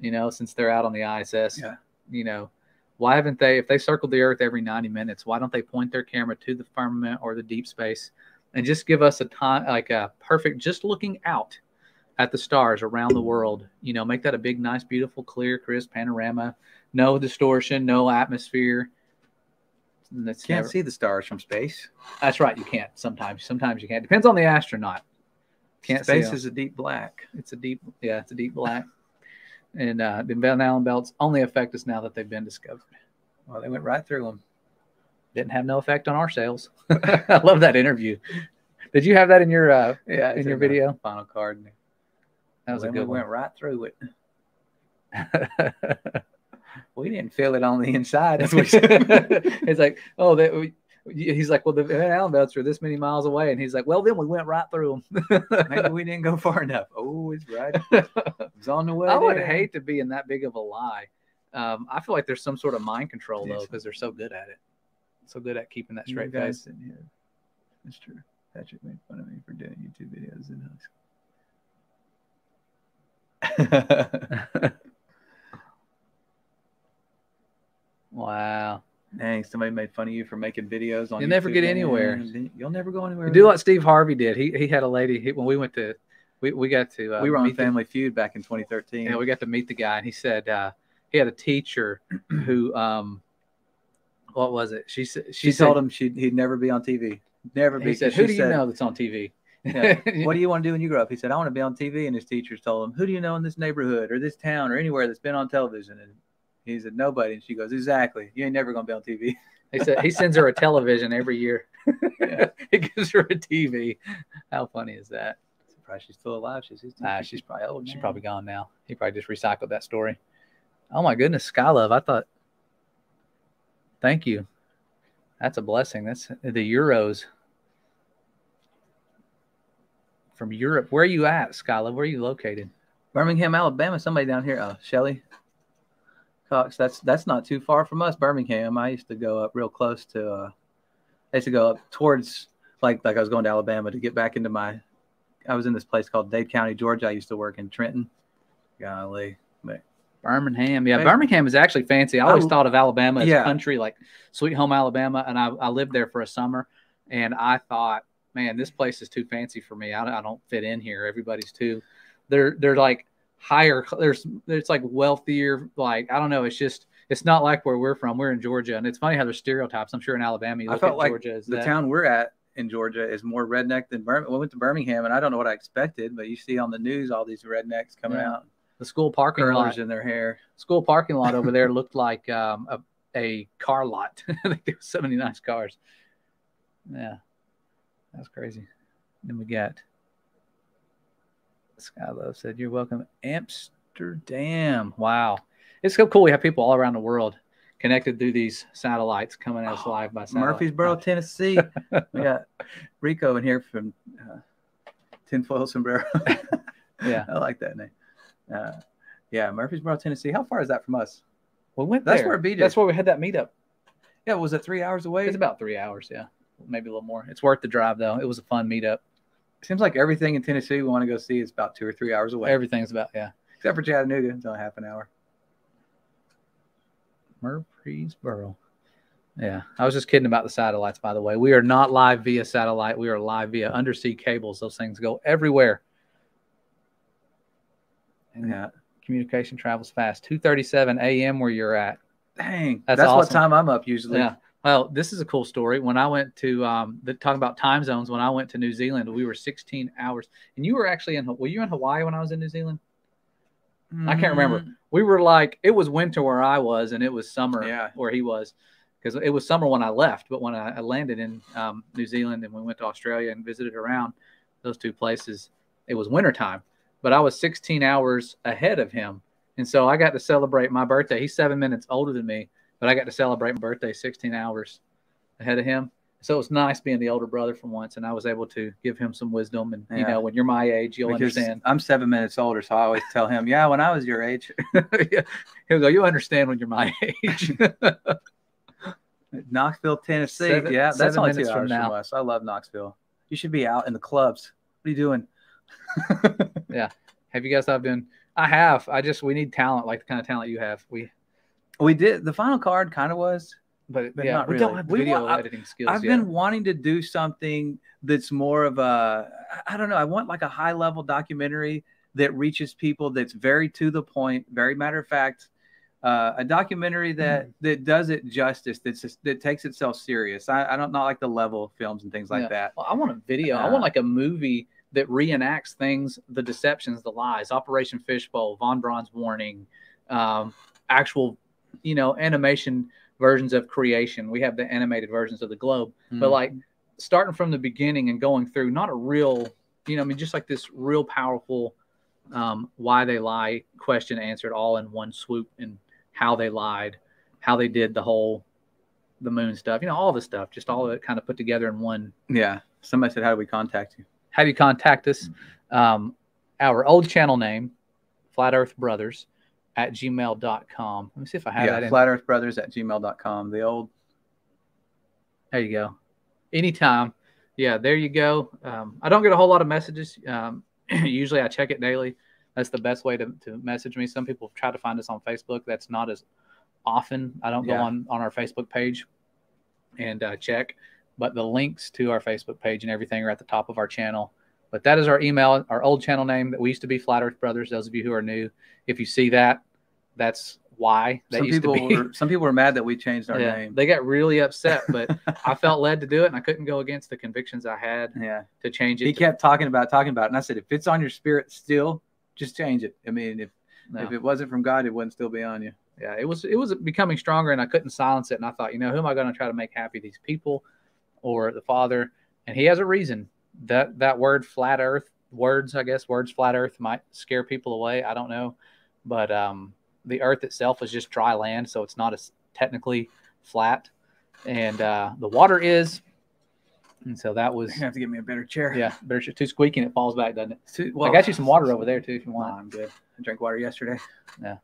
You know, since they're out on the ISS. Yeah. You know, why haven't they? If they circled the Earth every 90 minutes, why don't they point their camera to the firmament or the deep space and just give us a time, like a perfect, just looking out at the stars around the world? You know, make that a big, nice, beautiful, clear, crisp panorama. No distortion, no atmosphere. And That's Can't never- see the stars from space. That's right. You can't sometimes. Sometimes you can't. Depends on the astronaut. Can't see is a deep black. It's a deep, yeah, it's a deep black. And uh, the Van Allen belts only affect us now that they've been discovered. Well, they went right through them. Didn't have no effect on our sales. I love that interview. Did you have that in your? Uh, Yeah, In your video? Final card. That was a good we one. went right through it. We didn't feel it on the inside. That's what he it's like, oh, that, we, he's like, well, the Van Allen belts are this many miles away, and he's like, well, then we went right through them. Maybe we didn't go far enough. Oh, it's right. It was on the way. I would hate to be in that big of a lie. Um, I feel like there's some sort of mind control though because they're so good at it, so good at keeping that straight face. sitting here. That's true. Patrick made fun of me for doing YouTube videos in high school. wow. Dang, somebody made fun of you for making videos on. You'll never get anywhere. You'll never go anywhere. Do like Steve Harvey did. He he had a lady he, when we went to we, we got to uh, we were on meet the- Family Feud back in 2013. Yeah, we got to meet the guy, and he said uh, he had a teacher who, um, what was it? She said she told him she'd, he'd never be on TV. Never be. He said, "Who do you said, know that's on TV?" Yeah. what do you want to do when you grow up? He said, I want to be on TV. And his teachers told him, Who do you know in this neighborhood or this town or anywhere that's been on television? And he said, Nobody. And she goes, Exactly. You ain't never going to be on TV. he said he sends her a television every year. Yeah. he gives her a TV. How funny is that? Surprised she's still alive. She's, his Ah, she's probably old. She's probably gone now. He probably just recycled that story. Oh my goodness, Skylove. I thought. Thank you. That's a blessing. That's the Euros from Europe. Where are you at, Skylove? Where are you located? Birmingham, Alabama. Somebody down here. Oh, Shelly Cox. That's that's not too far from us. Birmingham. I used to go up real close to. Uh, I used to go up towards like like I was going to Alabama to get back into my. I was in this place called Dade County, Georgia. I used to work in Trenton. Golly, but Birmingham. Yeah. Birmingham is actually fancy. I always I- thought of Alabama as Yeah. country, like Sweet Home Alabama, and I, I lived there for a summer, and I thought, man, this place is too fancy for me. I, don't- I don't fit in here. Everybody's too. They're they're like higher. There's there's like wealthier. Like I don't know. It's just it's not like where we're from. We're in Georgia, and it's funny how there's stereotypes. I'm sure in Alabama, you I felt at like Georgia the that. town we're at in Georgia is more redneck than Birmingham. We went to Birmingham, and I don't know what I expected, but you see on the news all these rednecks coming Yeah. out, the school parking lot. curlers in their hair. school parking lot over there looked like um, a, a car lot. I think there was so many nice cars. Yeah, that's crazy. Then we got Skylove said, "You're welcome, Amsterdam." Wow, it's so cool. We have people all around the world connected through these satellites coming at us Oh, live by satellite. Murfreesboro, Tennessee. we got Rico in here from uh, Tinfoil Sombrero. Yeah. I like that name. Uh, yeah, Murfreesboro, Tennessee. How far is that from us? We went That's there. where BJ That's where we had that meetup. Yeah, was it three hours away? It's about three hours. Yeah, maybe a little more. It's worth the drive though. It was a fun meetup. Seems like everything in Tennessee we want to go see is about two or three hours away. Everything's about yeah. Except for Chattanooga, it's only half an hour. Murfreesboro. Yeah, I was just kidding about the satellites, by the way. We are not live via satellite. We are live via undersea cables. Those things go everywhere. And Yeah. communication travels fast. 2:37 a.m. where you're at. Dang. That's That's, what time I'm up usually. Yeah. Well, this is a cool story. When I went to um, the talking about time zones, when I went to New Zealand, we were 16 hours, and you were actually in. Were you in Hawaii when I was in New Zealand? I can't remember. Mm, we were like it was winter where I was and it was summer Yeah. where he was because it was summer when I left. But when I, I landed in um, New Zealand and we went to Australia and visited around those two places, it was wintertime. But I was 16 hours ahead of him, and so I got to celebrate my birthday. He's seven minutes older than me, but I got to celebrate my birthday 16 hours ahead of him. So it was nice being the older brother for once, and I was able to give him some wisdom. And you know, when you're my age, you'll Because understand. I'm seven minutes older, so I always tell him, "Yeah, when I was your age, Yeah. He'll go, you understand when you're my age. Knoxville, Tennessee. Seven- yeah, that's seven only minutes two from hours now. from us. I love Knoxville. You should be out in the clubs. What are you doing? Yeah. Have you guys of doing? I have. I just we need talent like the kind of talent you have. We, we did. The final card kind of was. but, But yeah, not we don't have video want- editing skills. I've yet. been wanting to do something that's more of a I don't know. I want like a high level documentary that reaches people. That's very to the point, very matter of fact. Uh, a documentary that that does it justice. That's just, that takes itself serious. I, I don't not like the level films and things like Yeah. that. Well, I want a video. I Uh, want like a movie that reenacts things, the deceptions, the lies, Operation Fishbowl, Von Braun's warning, um, actual, you know, animation versions of creation. We have the animated versions of the globe, but Mm. like starting from the beginning and going through not a real, you know, I mean, just like this real powerful um, why they lie question answered all in one swoop and how they lied, how they did the whole the moon stuff, you know, all the stuff, just all of it kind of put together in one yeah. Somebody said, "How do we contact you?" have you contact us. Um, our old channel name, Flat Earth Brothers, at gmail.com. Let me see if I have that yeah, in. flatearthbrothers at gmail.com. The old There you go. Anytime. Yeah, there you go. Um, I don't get a whole lot of messages. Um, usually I check it daily. That's the best way to, to message me. Some people try to find us on Facebook. That's not as often. I don't Yeah. go on, on our Facebook page and uh, check, but the links to our Facebook page and everything are at the top of our channel. But that is our email, our old channel name that we used to be Flat Earth Brothers. Those of you who are new, if you see that, that's why that some used people to be. were some people were mad that we changed our yeah, name. they got really upset, but I felt led to do it, and I couldn't go against the convictions I had yeah. to change it. He to- kept talking about talking about it. And I said, if it's on your spirit still, just change it. I mean, if No. if it wasn't from God, it wouldn't still be on you. yeah, it was it was becoming stronger, and I couldn't silence it. And I thought, you know, who am I going to try to make happy? These people or the Father? And He has a reason. That that word flat Earth words, I guess words flat Earth might scare people away. I don't know, but um, the Earth itself is just dry land, so it's not as technically flat, and uh, the water is. And so that was You're have to get me a better chair. yeah, better chair. Too squeaky and it falls back, doesn't it? Too- I got you some water over there too if you want. I'm good. I drank water yesterday. Yeah.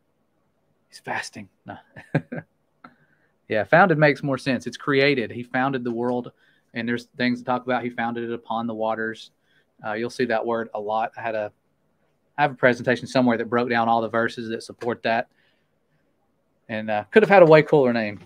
He's fasting. No. yeah, founded makes more sense. It's created. He founded the world, and there's things to talk about. He founded it upon the waters. Uh, you'll see that word a lot. I had a, I have a presentation somewhere that broke down all the verses that support that, and uh, could have had a way cooler name,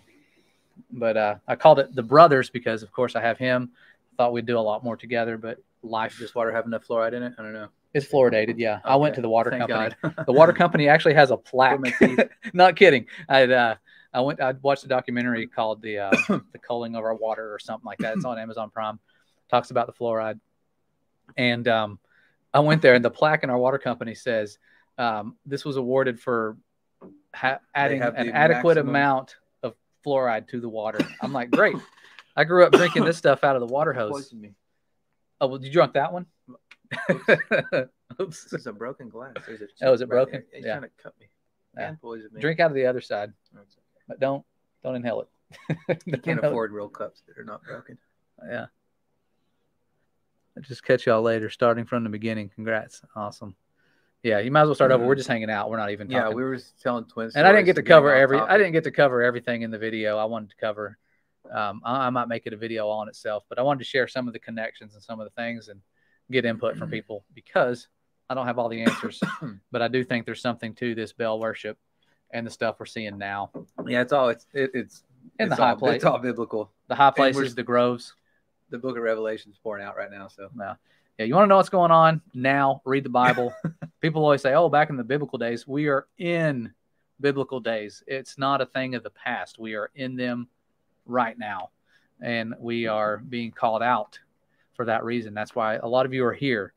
but uh, I called it the brothers because, of course, I have him. Thought we'd do a lot more together, but life Does water have enough fluoride in it? I don't know. It's fluoridated. Yeah, I went to the water Thank company. God. The water company actually has a plaque. Not kidding. I uh, I went. I watched a documentary called the uh, the culling of our water or something like that. It's on Amazon Prime. Talks about the fluoride, and um, I went there, and the plaque in our water company says um, this was awarded for ha- adding an adequate maximum- amount of fluoride to the water. I'm like, great. I grew up drinking this stuff out of the water hose. Oh, well, you drunk that one? Oops. This is a broken glass. There's a Oh, is it right broken? there. He's Yeah. trying to cut me. Yeah. And poison me. Drink out of the other side, okay. But don't don't inhale it. You Don't can't inhale it. afford real cups that are not broken. Yeah. I'll just catch y'all later, starting from the beginning. Congrats. Awesome. Yeah, you might as well start over. We're just hanging out. We're not even talking. Yeah, we were telling twins. and I didn't get to cover every. I I didn't get to cover everything in the video. I wanted to cover. Um, I, I might make it a video all on itself, but I wanted to share some of the connections and some of the things and get input from people because I don't have all the answers, but I do think there's something to this Bel worship and the stuff we're seeing now Yeah, it's all it's it, it's in the high all, place, It's all biblical. the high places, the groves. The Book of Revelation is pouring out right now. So Yeah, you want to know what's going on now? Read the Bible. People always say, "Oh, back in the biblical days, we are in biblical days. It's not a thing of the past. We are in them right now, and we are being called out for that reason. That's why a lot of you are here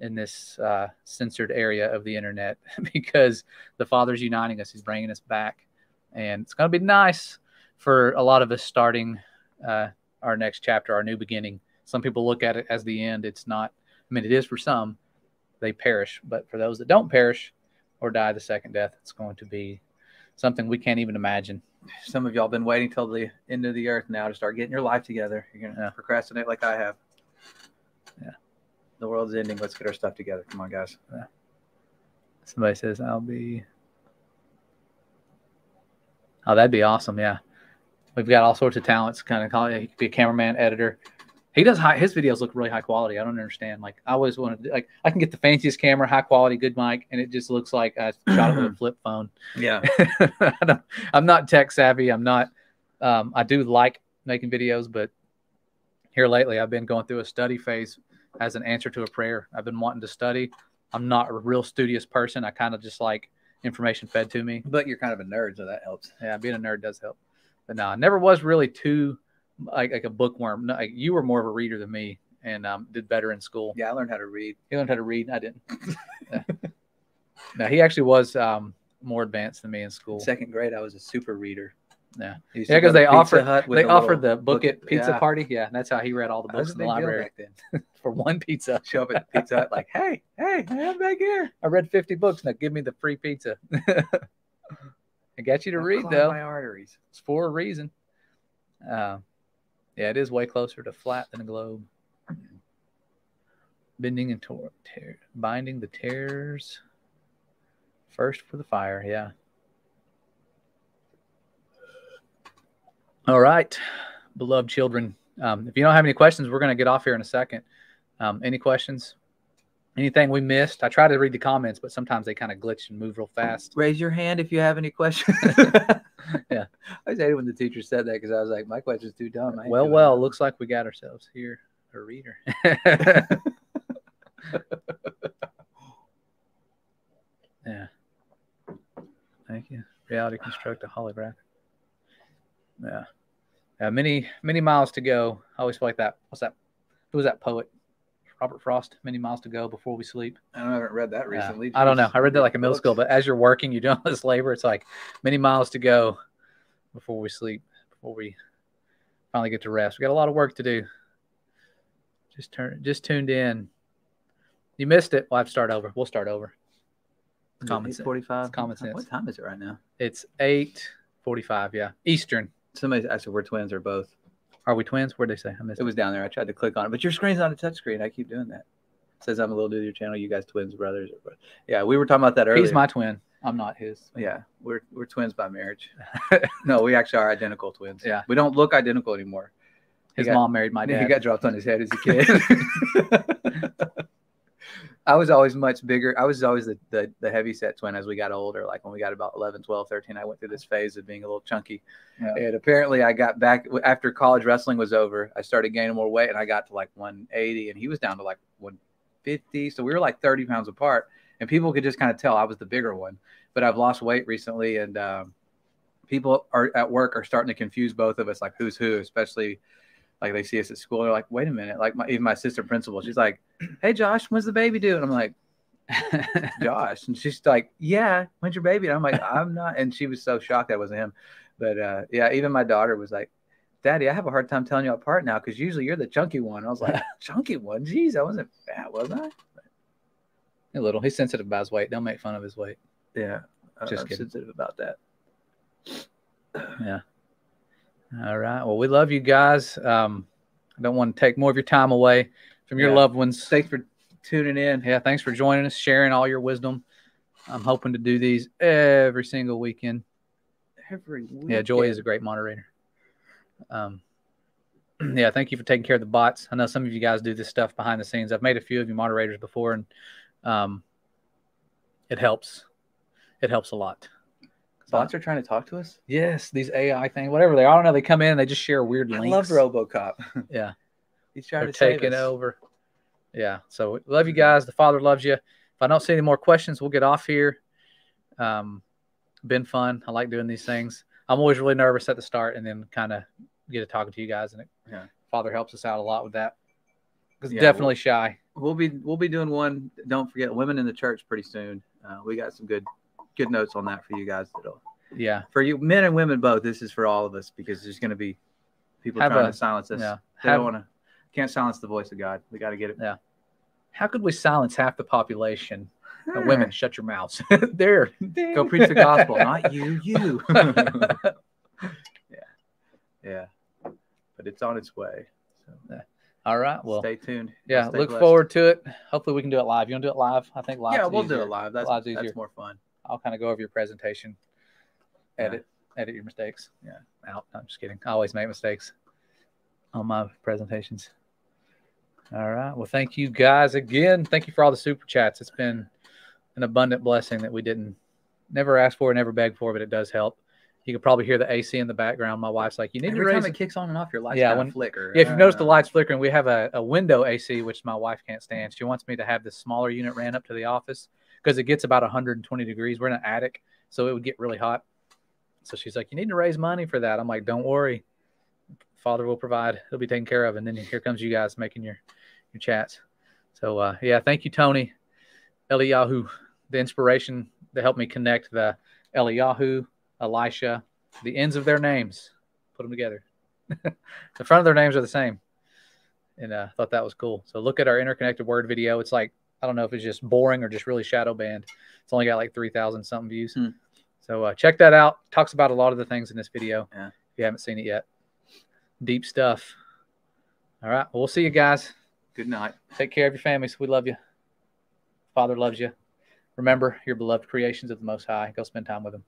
in this uh, censored area of the internet because the Father's uniting us. He's bringing us back, and it's going to be nice for a lot of us starting uh, our next chapter, our new beginning. Some people look at it as the end. It's not. I mean, it is for some. They perish, but for those that don't perish or die the second death, it's going to be something we can't even imagine. some of y'all been waiting till the end of the earth now to start getting your life together. You're gonna Yeah. procrastinate like I have. Yeah. The world's ending. Let's get our stuff together. Come on, guys. Somebody says, I'll be. Oh, that'd be awesome. Yeah. We've got all sorts of talents. Kind of call it. He could be a cameraman, editor. He does high, his videos look really high quality. I don't understand. Like, I always wanted, to, like, I can get the fanciest camera, high quality, good mic, and it just looks like I shot it with a flip phone. Yeah. I I'm not tech savvy. I'm not. Um, I do like making videos, but here lately I've been going through a study phase as an answer to a prayer. I've been wanting to study. I'm not a real studious person. I kind of just like information fed to me. But you're kind of a nerd, so that helps. Yeah, being a nerd does help. But no, I never was really too like like a bookworm. No, like, you were more of a reader than me, and um, did better in school. Yeah, I learned how to read. He learned how to read. I didn't. Yeah. No, he actually was um, more advanced than me in school. Second grade, I was a super reader. Yeah. I Yeah, to go 'cause to they offered- they offered the book it pizza yeah. party. Yeah, that's how he read all the books in the library back then. for one pizza. Show up at Pizza Hut like, hey, hey, I'm back here. I read 50 books. Now give me the free pizza. I got you to I'll read though. My arteries. It's for a reason. Uh, yeah, it is way closer to flat than a globe. Bending and tor- tear, binding the tears. First for the fire. Yeah. All right, beloved children. Um, if you don't have any questions, we're going to get off here in a second. Um, any questions? Anything we missed? I try to read the comments, but sometimes they kind of glitch and move real fast. Raise your hand if you have any questions. Yeah. I was hated when the teacher said that because I was like, my question's too dumb. Well, well, that. looks like we got ourselves here a reader. yeah. Thank you. Reality construct a holographic. Yeah. Yeah. Many, many miles to go. I always feel like that. What's that? Who was that poet? Robert Frost. Many miles to go before we sleep. I don't- I haven't read that Yeah. recently. I don't know. I read that like in middle school, but as you're working, you're doing all this labor. It's like many miles to go before we sleep, before we finally get to rest. We got a lot of work to do. Just turn, just tuned in. You missed it. We'll have to start over. We'll start over. It's common sense. 45. It's common What time- sense. What time is it right now? It's eight forty-five. Yeah, Eastern. Somebody asked if we're twins or both. Are we twins? Where'd they say? I missed It it. was down there. I tried to click on it, but your screen's not a touch screen. I keep doing that. It says I'm a little new to your channel. You guys twins, brothers. Or, yeah, we were talking about that earlier. He's my twin. I'm not his. Yeah, we're we're twins by marriage. no, we actually are identical twins. Yeah. we don't look identical anymore. His got- mom married my dad. He got dropped on his head as a kid. I was always much bigger. I was always the, the, the heavy set twin as we got older. Like when we got about 11, 12, 13, I went through this phase of being a little chunky. Yeah. And apparently I got back after college wrestling was over. I started gaining more weight and I got to like 180 and he was down to like 150. So we were like 30 pounds apart and people could just kind of tell I was the bigger one. But I've lost weight recently and um, people are at work are starting to confuse both of us like who's who, especially like they see us at school. They're like, wait a minute. Like my, even my sister principal, she's like, hey Josh, when's the baby due? And I'm like, Josh. And she's like, Yeah, when's your baby? And I'm like, I'm not. And she was so shocked that wasn't him. But uh, yeah, even my daughter was like, Daddy, I have a hard time telling you apart now because usually you're the chunky one. I was like, Chunky one? Jeez, I wasn't fat, was I? a little. He's sensitive about his weight. Don't make fun of his weight. Yeah. Just I'm kidding. sensitive about that. All right. Well, we love you guys. Um, I don't want to take more of your time away from your Yeah. loved ones. Thanks for tuning in. Yeah, thanks for joining us, sharing all your wisdom. I'm hoping to do these every single weekend. Every week. Yeah, Joy is a great moderator. Um, yeah, thank you for taking care of the bots. I know some of you guys do this stuff behind the scenes. I've made a few of you moderators before, and um, it helps. It helps a lot. Bots are trying to talk to us. Yes, these AI things, whatever they are, I don't know. They come in, they just share weird links. I love RoboCop. Yeah. He's trying They're to save taking us. over. Yeah. So we love you guys. The Father loves you. If I don't see any more questions, we'll get off here. Um, been fun. I like doing these things. I'm always really nervous at the start, and then kind of get to talking to you guys, and it, Yeah. Father helps us out a lot with that. Because Yeah, definitely shy. We'll be we'll be doing one. Don't forget, women in the church pretty soon. Uh, we got some good good notes on that for you guys. That'll Yeah. for you men and women both. This is for all of us because there's going to be people Have trying a- to silence us. Yeah. They Have- don't want to. Can't silence the voice of God. We got to get it. Yeah. how could we silence half the population? of women, shut your mouths. there. go preach the gospel, not you. You. yeah, yeah. But it's on its way. So All right. Well, stay tuned. yeah. Stay Look blessed. forward to it. Hopefully, we can do it live. You want to do it live? I think live. Yeah, we'll do it live. That's, Live's that's easier. more fun. I'll kind of go over your presentation, Yeah. edit, edit your mistakes. Yeah, out. No, I'm just kidding. I always make mistakes on my presentations. All right. Well, thank you guys again. Thank you for all the super chats. It's been an abundant blessing that we didn't never ask for, never beg for, but it does help. You can probably hear the AC in the background. My wife's like, "You need Every to time it kicks on and off, your lights Yeah, when- flicker. yeah, if you notice the Uh, lights flickering, we have a, a window AC, which my wife can't stand. She wants me to have this smaller unit ran up to the office because it gets about 120 degrees. We're in an attic, so it would get really hot. So she's like, You need to raise money for that. I'm like, Don't worry. Father will provide. He'll be taken care of. And then here comes you guys making your, your chats. So, uh, yeah, thank you, Tony. Eliyahu, the inspiration that helped me connect the Eliyahu, Elisha, the ends of their names, put them together. the front of their names are the same. And uh, thought that was cool. So look at our interconnected word video. It's like, I don't know if it's just boring or just really shadow banned. It's only got like 3,000 something views. Hmm. So uh, check that out. Talks about a lot of the things in this video. Yeah. If you haven't seen it yet. Deep stuff. All right. Well, we'll see you guys. Good night. Take care of your families. We love you. Father loves you. Remember, you're beloved creations of the Most High. Go spend time with Him.